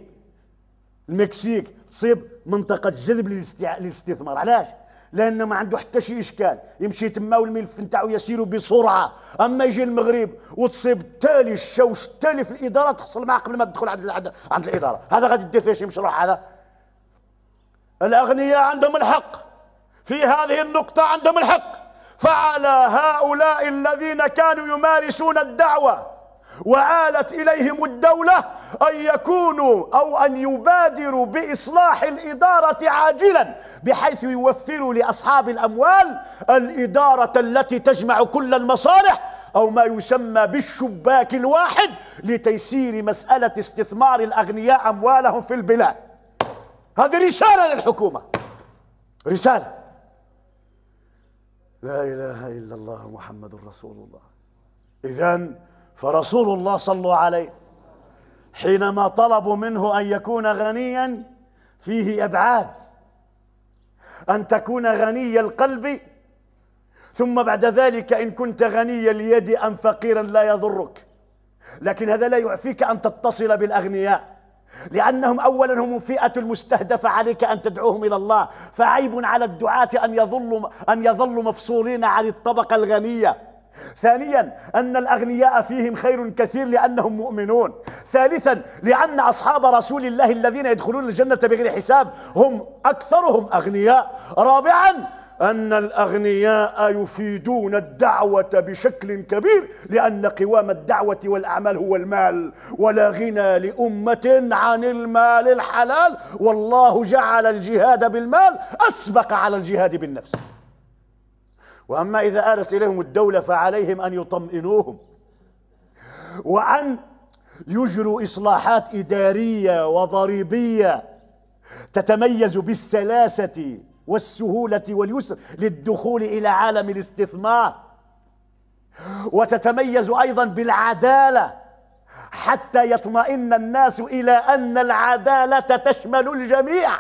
المكسيك. تصيب منطقة جذب للاستثمار. علاش؟ لأن ما عنده حتى شي إشكال. يمشي تما والملف نتاعو يسير بسرعة. أما يجي المغرب وتصيب التالي الشوش التالي في الإدارة تحصل معاه قبل ما تدخل عند عند الإدارة. هذا غادي دير فيه شي مشروع هذا؟ الأغنياء عندهم الحق. في هذه النقطة عندهم الحق. فعلى هؤلاء الذين كانوا يمارسون الدعوة وآلت إليهم الدولة أن يكونوا أو أن يبادروا بإصلاح الإدارة عاجلا بحيث يوفروا لأصحاب الأموال الإدارة التي تجمع كل المصالح أو ما يسمى بالشباك الواحد لتيسير مسألة استثمار الأغنياء أموالهم في البلاد. هذه رسالة للحكومة. رسالة. لا إله إلا الله محمد رسول الله. إذن فرسول الله صلوا عليه حينما طلبوا منه أن يكون غنيا فيه إبعاد. أن تكون غني القلب ثم بعد ذلك إن كنت غني اليد ام فقيرا لا يضرك. لكن هذا لا يعفيك أن تتصل بالأغنياء لأنهم اولا هم فئة المستهدفة عليك أن تدعوهم إلى الله. فعيب على الدعاة أن يظلوا أن يظلوا مفصولين عن الطبقة الغنية. ثانيا أن الأغنياء فيهم خير كثير لأنهم مؤمنون. ثالثا لأن أصحاب رسول الله الذين يدخلون الجنة بغير حساب هم أكثرهم أغنياء. رابعا أن الأغنياء يفيدون الدعوة بشكل كبير لأن قوام الدعوة والأعمال هو المال. ولا غنى لأمة عن المال الحلال. والله جعل الجهاد بالمال أسبق على الجهاد بالنفس. وأما إذا آلت إليهم الدولة فعليهم أن يطمئنوهم وأن يجروا إصلاحات إدارية وضريبية تتميز بالسلاسة والسهولة واليسر للدخول إلى عالم الاستثمار وتتميز أيضا بالعدالة حتى يطمئن الناس إلى أن العدالة تشمل الجميع.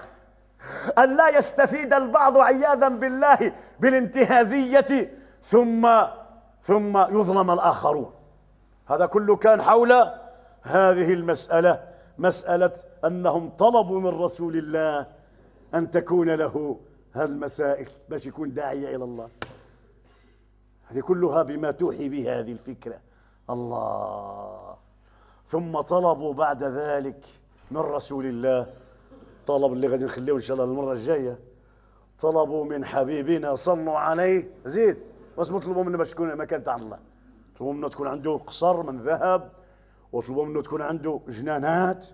أن لا يستفيد البعض عياذا بالله بالانتهازية ثم ثم يظلم الآخرون. هذا كله كان حول هذه المسألة مسألة أنهم طلبوا من رسول الله أن تكون له هالمسائل. باش يكون داعية إلى الله. هذه كلها بما توحي به هذه الفكرة. الله. ثم طلبوا بعد ذلك من رسول الله الطلب اللي غادي نخليه إن شاء الله المرة الجاية. طلبوا من حبيبنا صلوا عليه. زيد بس مطلبوا منه باش تكون مكان تاع الله. طلبوا منه تكون عنده قصر من ذهب وطلبوا منه تكون عنده جنانات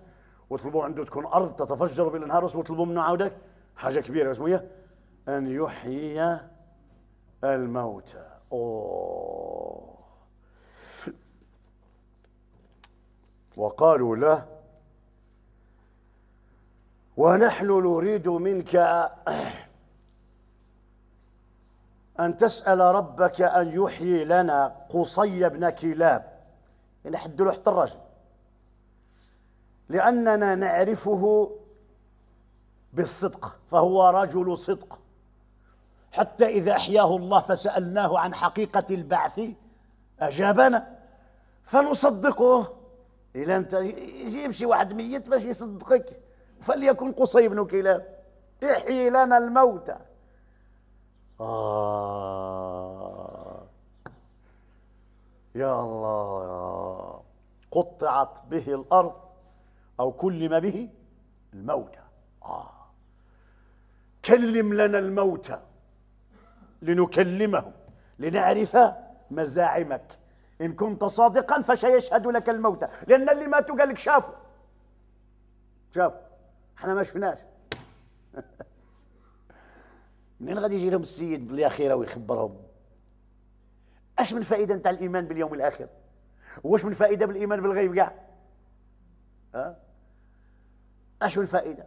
وطلبوا عنده تكون أرض تتفجر بالانهار وطلبوا منه عودك حاجة كبيرة اسمه إيه؟ أن يحيي الموتى. أوه. وقالوا له ونحن نريد منك أن تسأل ربك أن يحيي لنا قصي بن كلاب. يعني حد له حتى الرجل لأننا نعرفه بالصدق فهو رجل صدق. حتى إذا أحياه الله فسألناه عن حقيقة البعث أجابنا. فنصدقه. إذا أنت يجيب شي واحد ميت باش يصدقك. فليكن قصي بن كلاب. احيي لنا الموتى آه. يا الله يا قطعت به الأرض أو كلم به الموتى آه. كلم لنا الموتى لنكلمهم لنعرف مزاعمك. إن كنت صادقا فسيشهد لك الموتى لأن اللي ماتوا لك شافوا شافوا إحنا ما شفناش. منين غادي يجي لهم السيد بالاخره ويخبرهم؟ أش من فائدة نتاع الإيمان باليوم الآخر؟ واش من فائدة بالإيمان بالغيب كاع؟ ها؟ أش من فائدة؟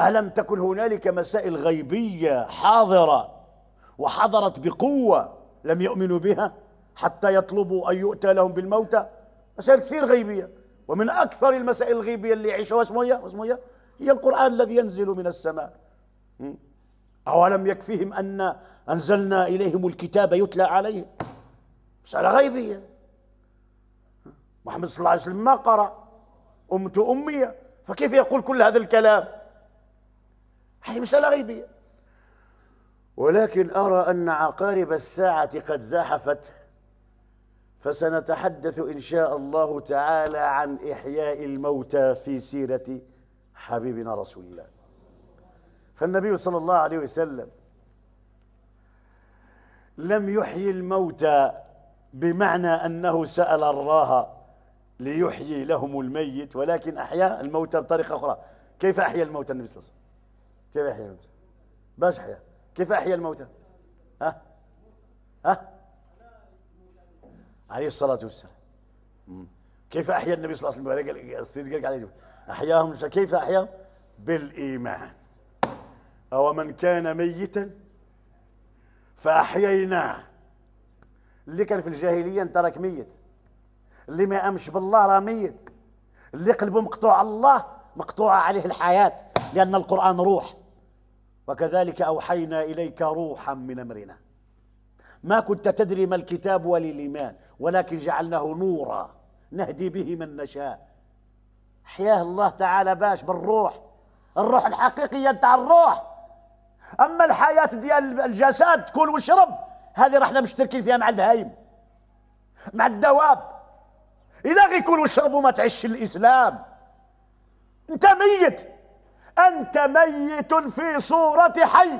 ألم تكن هنالك مسائل غيبية حاضرة وحضرت بقوة لم يؤمنوا بها حتى يطلبوا أن يؤتى لهم بالموتى؟ مسائل كثير غيبية. ومن أكثر المسائل الغيبية اللي يعيشوها اسمه هي اسمه هي القرآن الذي ينزل من السماء. أولم يكفيهم أن أنزلنا إليهم الكتاب يتلى عليهم مسألة غيبية. محمد صلى الله عليه وسلم ما قرأ. أمته أمية. فكيف يقول كل هذا الكلام؟ هذه مسألة غيبية. ولكن أرى أن عقارب الساعة قد زاحفت. فسنتحدث إن شاء الله تعالى عن إحياء الموتى في سيرة حبيبنا رسول الله. فالنبي صلى الله عليه وسلم لم يحيي الموتى بمعنى أنه سأل الله ليحيي لهم الميت ولكن أحيا الموتى بطريقة أخرى. كيف أحيا الموتى النبي صلى الله عليه وسلم؟ كيف أحيا الموتى؟ باش أحيا. كيف أحيا الموتى؟ ها؟ ها؟ عليه الصلاة والسلام. كيف أحيا النبي صلى الله عليه وسلم؟ هذا قال عليه أحياهم كيف احياهم بالإيمان. أو من كان ميتا فأحييناه اللي كان في الجاهلية ترك ميت. اللي ما أمش بالله راه ميت. اللي قلبه مقطوع الله مقطوعة عليه الحياة لأن القرآن روح. وكذلك أوحينا إليك روحا من أمرنا. ما كنت تدري ما الكتاب ولا الإيمان ولكن جعلناه نورا نهدي به من نشاء. حياه الله تعالى باش بالروح الروح الحقيقية تاع الروح. أما الحياة ديال الجسد كل واشرب هذه رحنا مشتركين فيها مع البهايم مع الدواب. إلى غير كل واشرب وما تعيش الإسلام. أنت ميت. أنت ميت في صورة حي.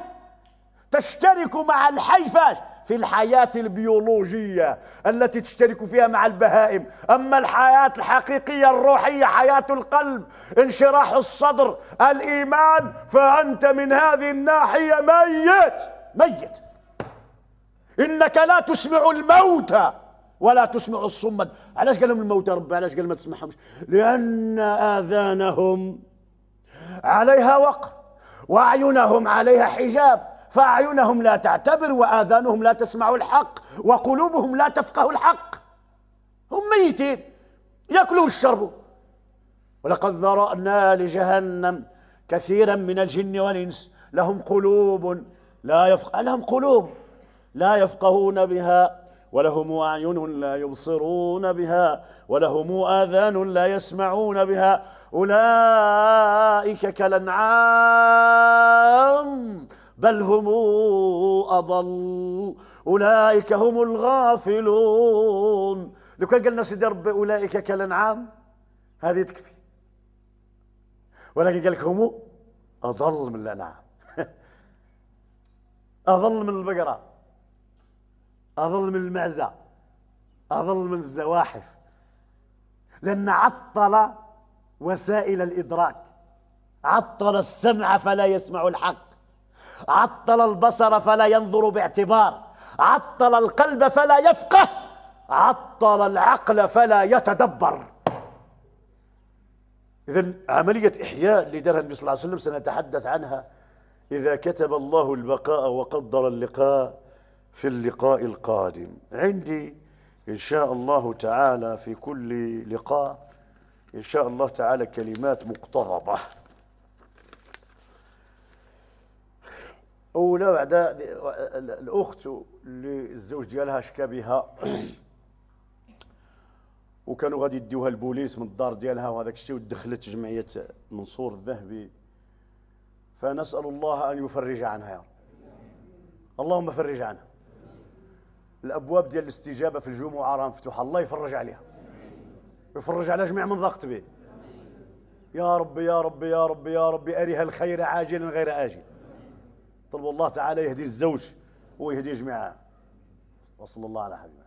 تشترك مع الحي فاش في الحياة البيولوجية التي تشترك فيها مع البهائم. أما الحياة الحقيقية الروحية حياة القلب انشراح الصدر الإيمان فأنت من هذه الناحية ميت. ميت. إنك لا تسمع الموتى ولا تسمع الصم علاش قال لهم الموتى ربي؟ علاش قال ما تسمعهمش لأن آذانهم عليها وقر وأعينهم عليها حجاب. فأعينهم لا تعتبر وآذانهم لا تسمع الحق وقلوبهم لا تفقه الحق. هم ميتين يأكلوا ويشربوا ولقد ذرأنا لجهنم كثيرا من الجن والإنس. لهم قلوب لا يفقه لهم قلوب لا يفقهون بها ولهم أعين لا يبصرون بها ولهم آذان لا يسمعون بها. أولئك كالأنعام. بل هم أضل. أولئك هم الغافلون. لو كان قلنا سيدي ربي أولئك كالأنعام هذه تكفي. ولكن قال لك هم أضل من الأنعام. أضل من البقرة. أضل من المعزة. أضل من الزواحف. لأن عطل وسائل الإدراك. عطل السمع فلا يسمع الحق. عطل البصر فلا ينظر باعتبار. عطل القلب فلا يفقه. عطل العقل فلا يتدبر. إذا عملية إحياء اللي دارها النبي صلى الله عليه وسلم سنتحدث عنها إذا كتب الله البقاء وقدر اللقاء في اللقاء القادم. عندي إن شاء الله تعالى في كل لقاء إن شاء الله تعالى كلمات مقتضبة أولى بعد الأخت اللي الزوج ديالها شكا بها. وكانوا غادي يديوها البوليس من الدار ديالها وهذاك الشيء ودخلت جمعية منصور الذهبي. فنسأل الله أن يفرج عنها يا رب. اللهم فرج عنها. الأبواب ديال الاستجابة في الجمعة راه مفتوحة. الله يفرج عليها. يفرج على جميع من ضغط به. يا رب يا رب يا رب يا رب أريها الخير عاجلا غير آجل. طلب الله تعالى يهدي الزوج ويهدي جميعها وصلى الله على حبيبه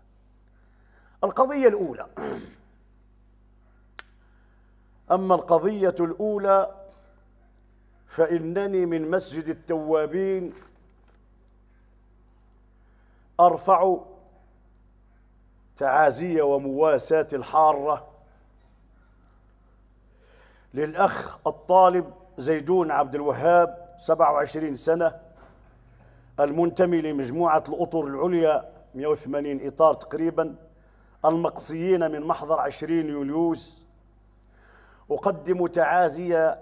القضية الأولى. أما القضية الأولى فإنني من مسجد التوابين أرفع تعازية ومواساة الحارة للأخ الطالب زيدون عبد الوهاب 27 سنة المنتمي لمجموعة الأطر العليا 180 إطار تقريبا المقصيين من محضر 20 يوليوز. أقدم تعازي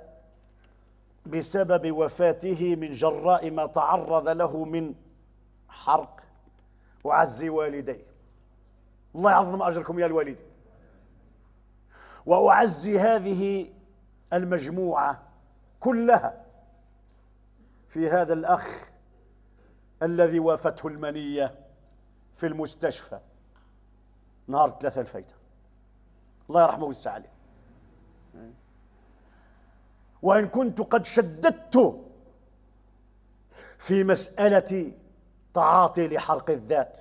بسبب وفاته من جراء ما تعرض له من حرق. أعزي والديه الله يعظم أجركم يا الوالد. وأعزي هذه المجموعة كلها في هذا الأخ الذي وافته المنية في المستشفى. نهار ثلاثة الفايتة. الله يرحمه ويسع عليه. وإن كنت قد شددت في مسألة تعاطي لحرق الذات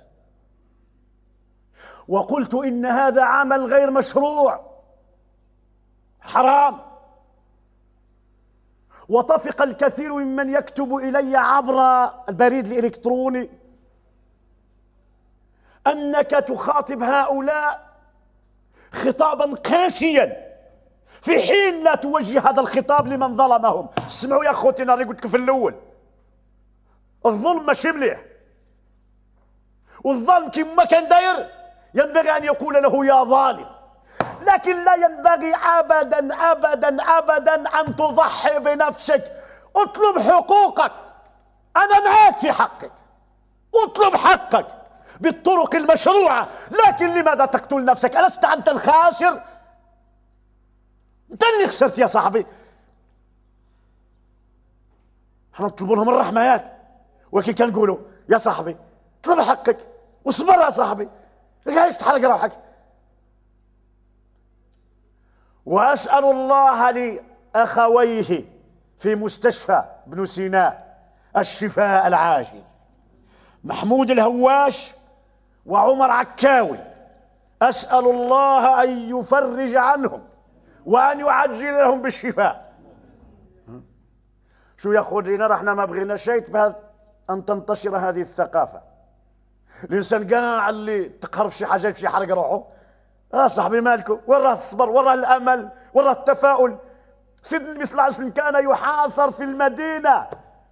وقلت إن هذا عمل غير مشروع حرام. وطفق الكثير ممن يكتب إلي عبر البريد الإلكتروني أنك تخاطب هؤلاء خطابا قاسيا في حين لا توجه هذا الخطاب لمن ظلمهم. اسمعوا يا أخوتي أنا قلت في الأول الظلم ماشي مليح. والظلم كما كان داير ينبغي أن يقول له يا ظالم. لكن لا ينبغي ابدا ابدا ابدا أن تضحي بنفسك. اطلب حقوقك. أنا معك في حقك. اطلب حقك بالطرق المشروعة. لكن لماذا تقتل نفسك؟ ألست أنت الخاسر؟ انت اللي خسرت يا صاحبي. إحنا نطلب لهم الرحمة ياك. ولكن كنقولوا يا صاحبي طلب حقك. واصبر يا صاحبي. علاش تحرق روحك. وأسأل الله لاخويه في مستشفى ابن سيناء الشفاء العاجل محمود الهواش وعمر عكاوي. أسأل الله أن يفرج عنهم وأن يعجل لهم بالشفاء. شو يا خوجينا رحنا ما بغينا شيء بهذا أن تنتشر هذه الثقافة. الإنسان قاع اللي تقهر في شي حاجة في شي حرق روحه. آه صاحبي مالكم وين راه الصبر وين راه الأمل وين راه التفاؤل. سيدنا النبي صلى الله عليه وسلم كان يحاصر في المدينة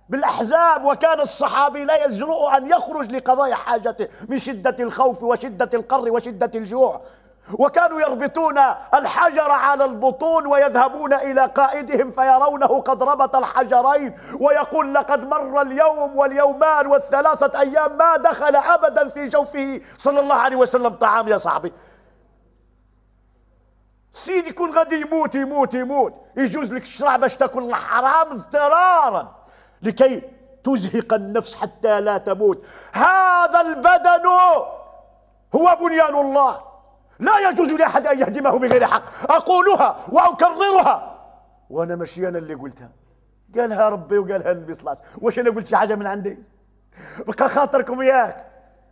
بالأحزاب وكان الصحابي لا يجرؤ أن يخرج لقضاء حاجته من شدة الخوف وشدة القر وشدة الجوع. وكانوا يربطون الحجر على البطون ويذهبون إلى قائدهم فيرونه قد ربط الحجرين ويقول لقد مر اليوم واليومان والثلاثة أيام ما دخل أبدا في جوفه صلى الله عليه وسلم. طعام يا صاحبي. سيدي يكون غادي يموت يموت يموت. يجوز لك الشرع باش تاكل الحرام اضطرارا. لكي تزهق النفس حتى لا تموت. هذا البدن هو بنيان الله. لا يجوز لأحد أن يهدمه بغير حق. أقولها وأكررها. وأنا ماشي أنا اللي قلتها. قالها ربي وقالها النبي صلى الله عليه وسلم. واش أنا قلت شي حاجة من عندي؟ بقى خاطركم ياك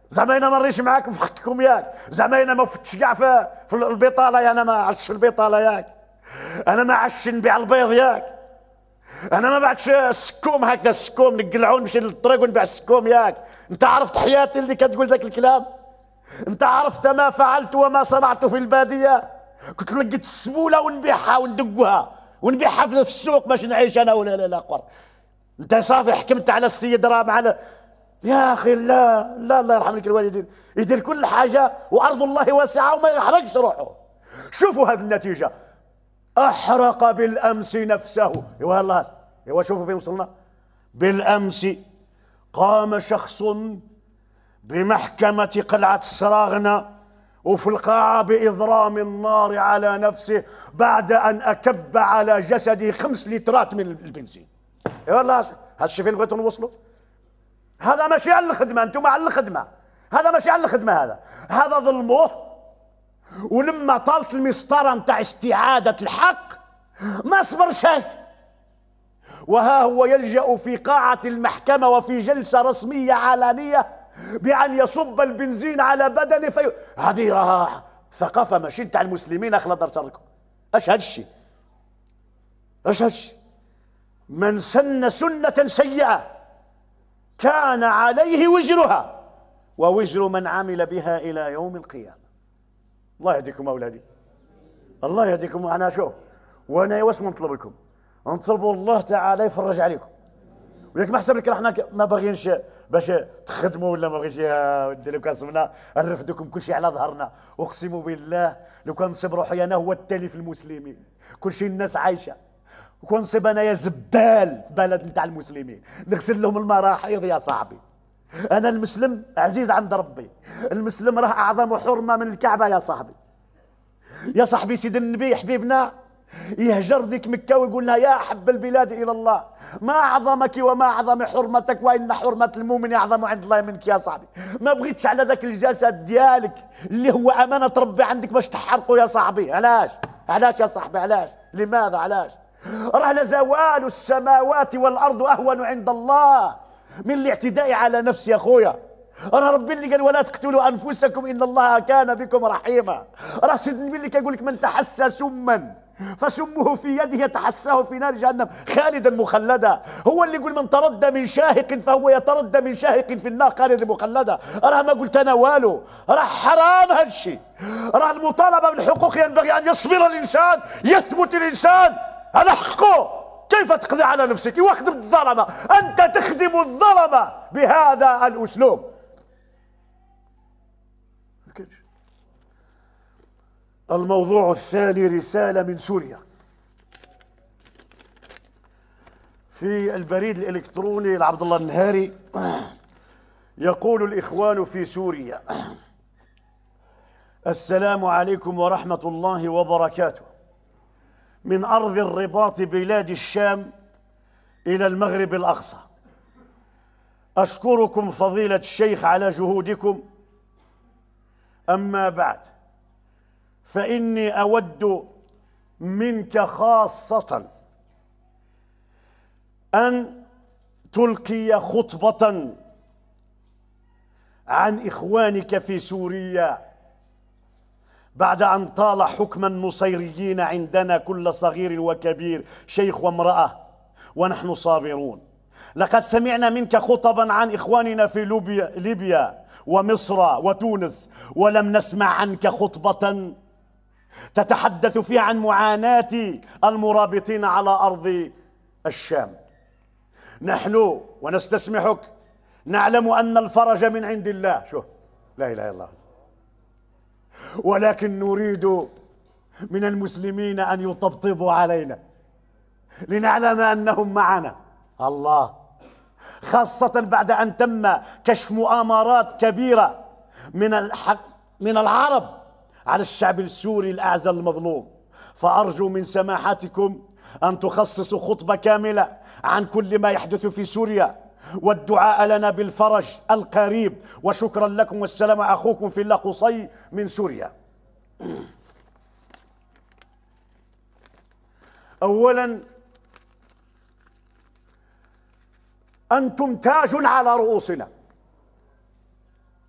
زعما أنا ما نريش معاكم في حقكم ياك. زعما أنا ما فتش كاع في, في البطالة أنا ما عشتش البطالة ياك. أنا ما عادش نبيع البيض ياك. أنا ما بعدش السكوم هكذا السكوم نقلعون نمشي للطريق ونبيع السكوم ياك. أنت عرفت حياتي اللي كتقول ذاك الكلام؟ أنت عرفت ما فعلت وما صنعت في البادية؟ كنت لقيت السبولة ونبيعها وندقها ونبيعها في السوق باش نعيش أنا ولا لا لا أنت صافي حكمت على السيد رام على يا أخي لا لا الله يرحم لك الوالدين يدير كل حاجة وأرض الله واسعة وما يحرقش روحه. شوفوا هذه النتيجة. أحرق بالأمس نفسه. والله ايوا شوفوا فين وصلنا بالأمس قام شخص بمحكمة قلعة السراغنه وفي القاعة بإضرام النار على نفسه بعد أن أكب على جسده خمس لترات من البنزين. اي والله هذا الشيء فين بغيتوا نوصلوا؟ هذا ماشي على الخدمة أنتم على الخدمة. هذا ماشي على الخدمة هذا. هذا ظلموه. ولما طالت المسطرة نتاع استعادة الحق ما صبر شيء. وها هو يلجأ في قاعة المحكمة وفي جلسة رسمية علانية بأن يصب البنزين على بدنه في هذه راها ثقافة ماشي نتاع المسلمين أخلا دار شركم أش هاد الشيء؟ أش هاد الشيء؟ من سن سنة سيئة. كان عليه وزرها ووزر من عمل بها إلى يوم القيامة. الله يهديكم أولادي. الله يهديكم أنا شوف وأنا واش نطلب لكم؟ نطلبوا الله تعالى يفرج عليكم. ولكن ما حسب لك إحنا ما باغيينش باش تخدموا ولا ما بغيش يا ودي لو كان صبنا نرفدكم كل شيء على ظهرنا. أقسم بالله لو كان نصيب روحي أنا هو التالي في المسلمين. كل شيء الناس عايشة. وكون أنا يا زبال في بلد نتاع المسلمين. نغسل لهم المراحيض يا صاحبي. أنا المسلم عزيز عند ربي. المسلم راه أعظم حرمة من الكعبة يا صاحبي. يا صاحبي سيد النبي حبيبنا يهجر ذيك مكة ويقول لها يا أحب البلاد إلى الله. ما أعظمك وما أعظم حرمتك وإن حرمة المؤمن أعظم عند الله منك يا صاحبي. ما بغيتش على ذاك الجسد ديالك اللي هو أمانة ربي عندك باش تحرقه يا صاحبي. علاش؟ علاش يا صاحبي؟ علاش؟ لماذا؟ علاش؟ راه لزوال السماوات والأرض أهون عند الله. من الاعتداء على نفسي يا أخويا. راه ربي اللي قال ولا تقتلوا أنفسكم إن الله كان بكم رحيما. راه سيدنا النبي اللي كيقول لك من تحسى سما فسمه في يده يتحساه في نار جهنم خالدا مخلدا. هو اللي يقول من تردى من شاهق فهو يتردى من شاهق في النار خالدا مخلدا. راه ما قلت أنا والو. راه حرام هالشيء راه المطالبة بالحقوق ينبغي أن يصبر الإنسان يثبت الإنسان. على حقه. كيف تقضي على نفسك؟ واخدم الظلمة. أنت تخدم الظلمة بهذا الأسلوب. الموضوع الثاني رسالة من سوريا. في البريد الإلكتروني لعبد الله النهاري يقول الإخوان في سوريا السلام عليكم ورحمة الله وبركاته. من أرض الرباط بلاد الشام إلى المغرب الأقصى. أشكركم فضيلة الشيخ على جهودكم. أما بعد فإني أود منك خاصة أن تلقي خطبة عن إخوانك في سوريا. بعد أن طال حكم النصيريين عندنا كل صغير وكبير شيخ وامرأة ونحن صابرون. لقد سمعنا منك خطبا عن إخواننا في ليبيا, ليبيا ومصر وتونس ولم نسمع عنك خطبة تتحدث فيها عن معاناة المرابطين على أرض الشام. نحن ونستسمحك نعلم أن الفرج من عند الله. شو لا إله إلا الله. ولكن نريد من المسلمين أن يطبطبوا علينا لنعلم أنهم معنا. الله. خاصة بعد أن تم كشف مؤامرات كبيرة من الحق من العرب على الشعب السوري الأعزل المظلوم. فأرجو من سماحتكم أن تخصصوا خطبة كاملة عن كل ما يحدث في سوريا. والدعاء لنا بالفرج القريب. وشكرا لكم والسلام أخوكم في الله قصي من سوريا. أولا أنتم تاج على رؤوسنا.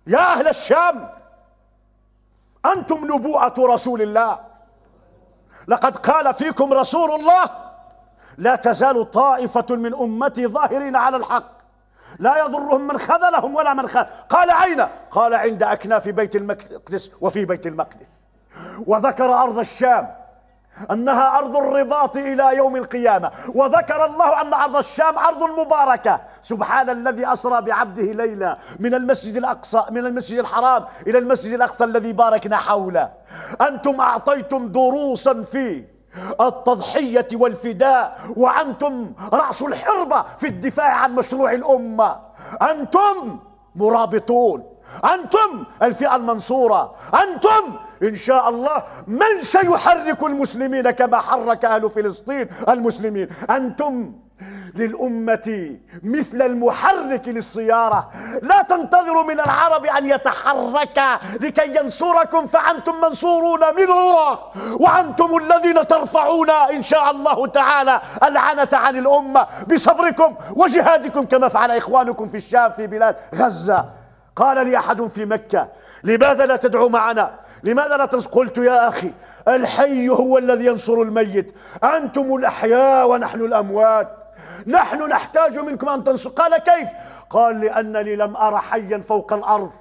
يا أهل الشام أنتم نبوءة رسول الله. لقد قال فيكم رسول الله لا تزال طائفة من أمتي ظاهرين على الحق. لا يضرهم من خذلهم ولا من خذل قال أين؟ قال عند أكناف بيت المقدس وفي بيت المقدس. وذكر أرض الشام أنها أرض الرباط إلى يوم القيامة. وذكر الله أن أرض الشام أرض مباركة. سبحان الذي أسرى بعبده ليلا من المسجد الأقصى من المسجد الحرام إلى المسجد الأقصى الذي باركنا حوله. أنتم أعطيتم دروسا فيه. التضحية والفداء. وأنتم رأس الحربة في الدفاع عن مشروع الأمة. أنتم مرابطون. أنتم الفئة المنصورة. أنتم إن شاء الله من سيحرك المسلمين كما حرك أهل فلسطين المسلمين. أنتم للأمة مثل المحرك للسيارة. لا تنتظروا من العرب أن يتحرك لكي ينصركم فأنتم منصورون من الله وأنتم الذين ترفعون إن شاء الله تعالى العنة عن الأمة بصبركم وجهادكم كما فعل إخوانكم في الشام في بلاد غزة. قال لي أحد في مكة لماذا لا تدعو معنا؟ لماذا لا تنصر قلت يا أخي الحي هو الذي ينصر الميت. أنتم الأحياء ونحن الأموات. نحن نحتاج منكم أن تنصر قال كيف؟ قال لأنني لم أرى حيا فوق الأرض.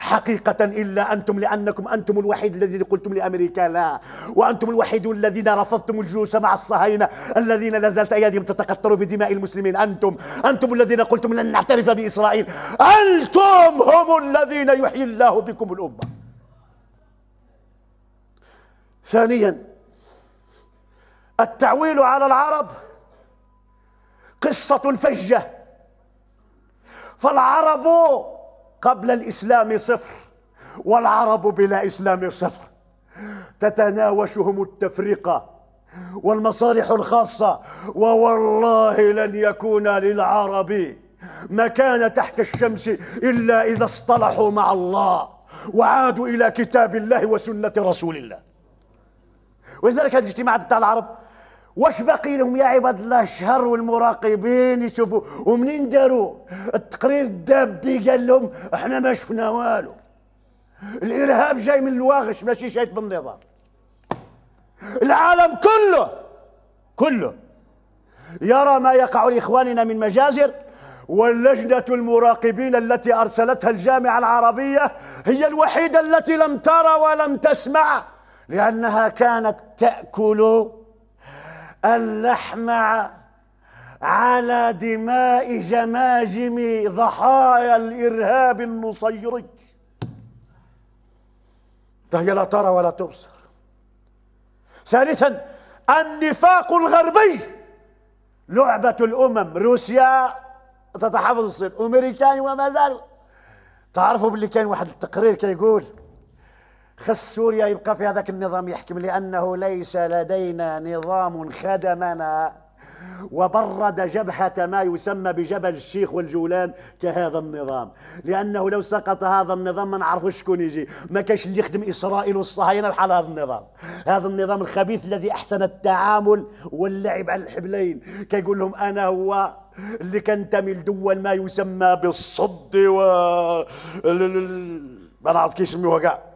حقيقة إلا أنتم لأنكم أنتم الوحيد الذي قلتم لأمريكا لا. وأنتم الوحيد الذين رفضتم الجلوس مع الصهاينة الذين لا زالت أياديهم تتقطر بدماء المسلمين. أنتم أنتم الذين قلتم لن نعترف بإسرائيل. أنتم هم الذين يحيي الله بكم الأمة. ثانيا التعويل على العرب قصة فجة. فالعرب قبل الإسلام صفر والعرب بلا إسلام صفر. تتناوشهم التفرقة والمصالح الخاصة. ووالله لن يكون للعرب مكان تحت الشمس إلا إذا اصطلحوا مع الله وعادوا إلى كتاب الله وسنة رسول الله. ولذلك هذه الاجتماعات بتاع العرب واش باقي لهم يا عباد الله الشهر والمراقبين يشوفوا؟ ومنين داروا؟ التقرير الدابي قال لهم إحنا ما شفنا والو. الإرهاب جاي من الواغش ماشي شايف بالنظام. العالم كله كله يرى ما يقع لإخواننا من مجازر واللجنة المراقبين التي أرسلتها الجامعة العربية هي الوحيدة التي لم ترى ولم تسمع لأنها كانت تأكل اللحم على دماء جماجم ضحايا الإرهاب النصيري فهي لا ترى ولا تبصر. ثالثا النفاق الغربي. لعبة الأمم روسيا تتحفظ الصين أمريكان وما زالوا تعرفوا باللي كان واحد التقرير كيقول خص سوريا يبقى في هذاك النظام يحكم لأنه ليس لدينا نظام خدمنا. وبرد جبهة ما يسمى بجبل الشيخ والجولان كهذا النظام. لأنه لو سقط هذا النظام ما نعرف شكون يجي. ما كاش اللي يخدم إسرائيل والصهاينة بحال هذا النظام. هذا النظام الخبيث الذي أحسن التعامل واللعب على الحبلين. كيقول لهم أنا هو اللي كنتمي لدول ما يسمى بالصد و ما نعرف كيف يسموها كاع.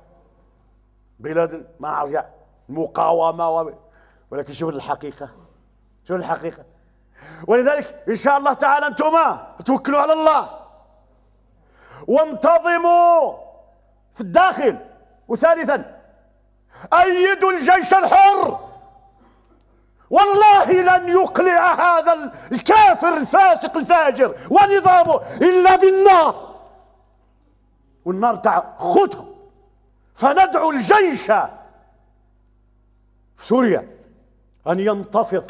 بلاد ما اعرف يعني مقاومة ولكن شوف الحقيقة. شوف الحقيقة. ولذلك إن شاء الله تعالى أنتم توكلوا على الله. وانتظموا في الداخل. وثالثا أيدوا الجيش الحر. والله لن يقلع هذا الكافر الفاسق الفاجر. ونظامه إلا بالنار. والنار تاع خذهم. فندعو الجيش في سوريا أن ينتفض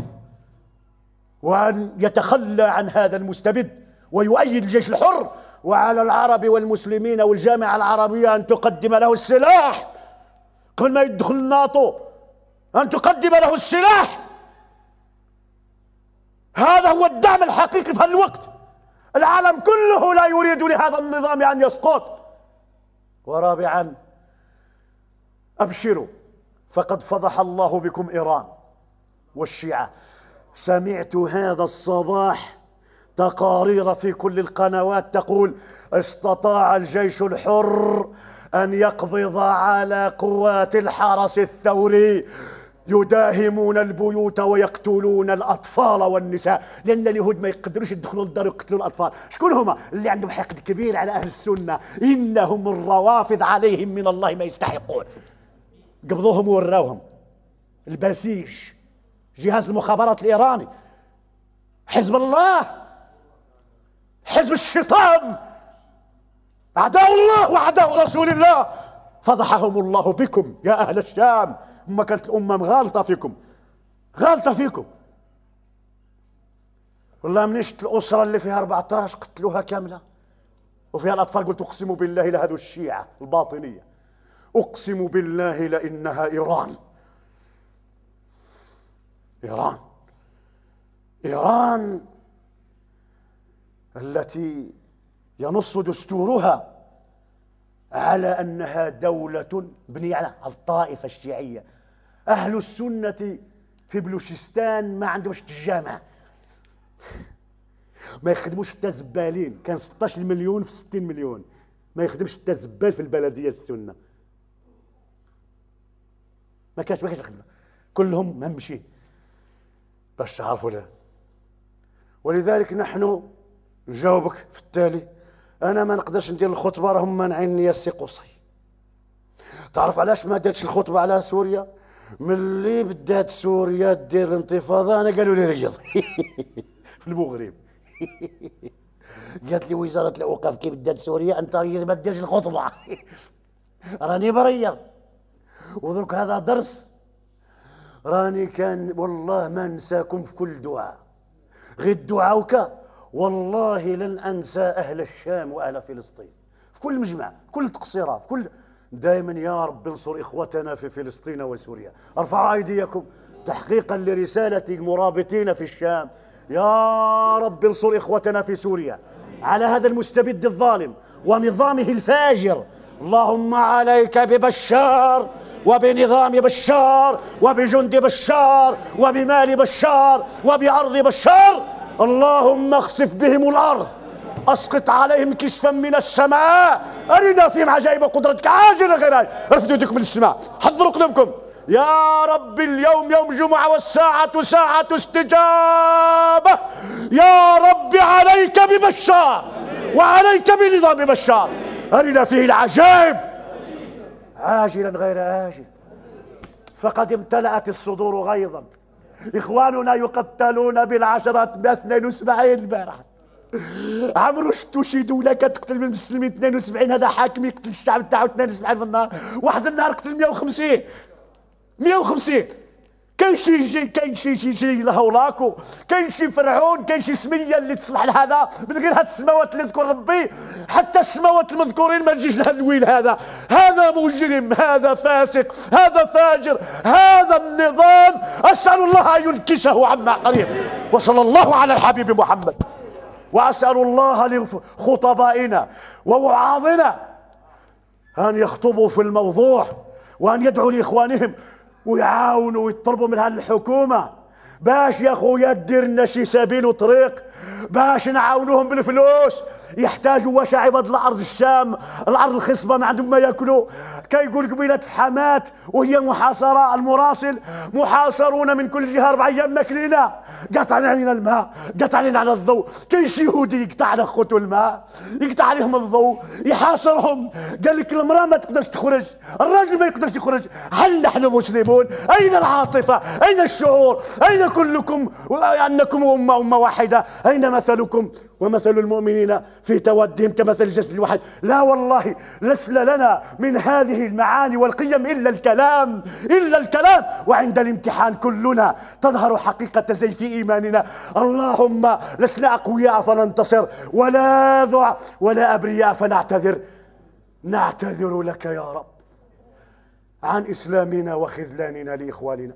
وأن يتخلى عن هذا المستبد ويؤيد الجيش الحر وعلى العرب والمسلمين والجامعة العربية أن تقدم له السلاح قبل ما يدخل الناطو أن تقدم له السلاح. هذا هو الدعم الحقيقي في هذا الوقت. العالم كله لا يريد لهذا النظام أن يسقط. ورابعا أبشروا فقد فضح الله بكم إيران والشيعة. سمعت هذا الصباح تقارير في كل القنوات تقول استطاع الجيش الحر أن يقبض على قوات الحرس الثوري. يداهمون البيوت ويقتلون الأطفال والنساء. لأن اليهود ما يقدروش يدخلوا للدار ويقتلوا الأطفال. شكون هما؟ اللي عندهم حقد كبير على أهل السنة. إنهم الروافض عليهم من الله ما يستحقون. قبضوهم ووراوهم. البسيج جهاز المخابرات الإيراني حزب الله حزب الشيطان. أعداء الله وأعداء رسول الله. فضحهم الله بكم يا أهل الشام. ما كانت الامم غالطه فيكم. غالطة فيكم. والله منشت الأسرة اللي فيها 14 قتلوها كاملة. وفيها الأطفال قلت أقسم بالله لهذو الشيعة الباطنية. أقسم بالله لإنها إيران. إيران. إيران التي ينص دستورها على أنها دولة مبنيه على الطائفة الشيعية. أهل السنة في بلوشستان ما عندهمش الجامعة. ما يخدموش حتى زبالين. كان 16 مليون في 60 مليون. ما يخدمش حتى زبال في البلدية السنة. ما كانش ما كانش الخدمه كلهم ممشي. باش تعرفوا له ولذلك نحن نجاوبك في التالي. أنا ما نقدرش ندير الخطبة راهم مانعيني السي قصي تعرف علاش ما درتش الخطبة على سوريا؟ ملي بدات سوريا دير الانتفاضة أنا قالوا لي ريض في المغرب. قالت لي وزارة الأوقاف كي بدات سوريا أنت ريض ما ديرش الخطبة. راني بريض ودرك هذا درس. راني كان والله ما ننساكم في كل دعاء. غير الدعاء والله لن أنسى أهل الشام وأهل فلسطين. في كل مجمع كل تقصيرة في كل دائما يا رب انصر إخوتنا في فلسطين وسوريا. ارفعوا أيديكم تحقيقا لرسالة المرابطين في الشام. يا رب انصر إخوتنا في سوريا. على هذا المستبد الظالم ونظامه الفاجر. اللهم عليك ببشار وبنظام بشار وبجند بشار وبمال بشار وبأرض بشار اللهم اخسف بهم الأرض. أسقط عليهم كسفا من السماء. أرنا فيهم عجائب قدرتك. عاجلا غير عاجل رفدوا يدكم من السماء. حضروا قلوبكم. يا رب اليوم يوم جمعة والساعة ساعة استجابة. يا رب عليك ببشار. وعليك بنظام بشار. أرنا فيه العجائب. عاجلا غير آجل. فقد امتلأت الصدور غيظا. إخواننا يقتلون بالعشرات مثنى وسبعين البارحة عمرو شتو شي دولة كتقتل من المسلمين 72 هذا حاكم يقتل الشعب تاعو 72 في النهار. واحد النهار قتل 150 150 كاين شي يجي كاين شي يجي لهولاكو كاين شي فرعون كاين شي سمية اللي تصلح لهذا. من غير هاد السماوات اللي ذكر ربي حتى السماوات المذكورين ما تجيش لها الويل هذا. هذا مجرم هذا فاسق هذا فاجر هذا النظام. أسأل الله أن ينكشه عما قريب. وصلى الله على الحبيب محمد. وأسأل الله لخطبائنا ووعاظنا أن يخطبوا في الموضوع وأن يدعوا لإخوانهم. ويعاونوا ويطلبوا من هالحكومة. باش يا خويا دير لنا شي سبيل وطريق باش نعاونوهم بالفلوس. يحتاجوا واش عباد الأرض الشام الأرض الخصبة ما عندهم ما يأكلوا. كيقول قبيله حمات وهي محاصرة المراسل محاصرون من كل جهة أربع أيام ماكلينا قطع علينا الماء قطع علينا على الضوء. كاين شي يهودي يقطع على خوتو الماء يقطع عليهم الضوء يحاصرهم. قال لك المرأة ما تقدرش تخرج الراجل ما يقدرش يخرج. هل نحن مسلمون؟ أين العاطفة؟ أين الشعور؟ أين كلكم انكم أمة أمة واحدة. أين مثلكم؟ ومثل المؤمنين في تودهم كمثل الجسد الواحد. لا والله لسنا لنا من هذه المعاني والقيم إلا الكلام إلا الكلام. وعند الامتحان كلنا تظهر حقيقة زيف إيماننا. اللهم لسنا أقوياء فننتصر ولا ذع ولا أبرياء فنعتذر. نعتذر لك يا رب عن إسلامنا وخذلاننا لإخواننا.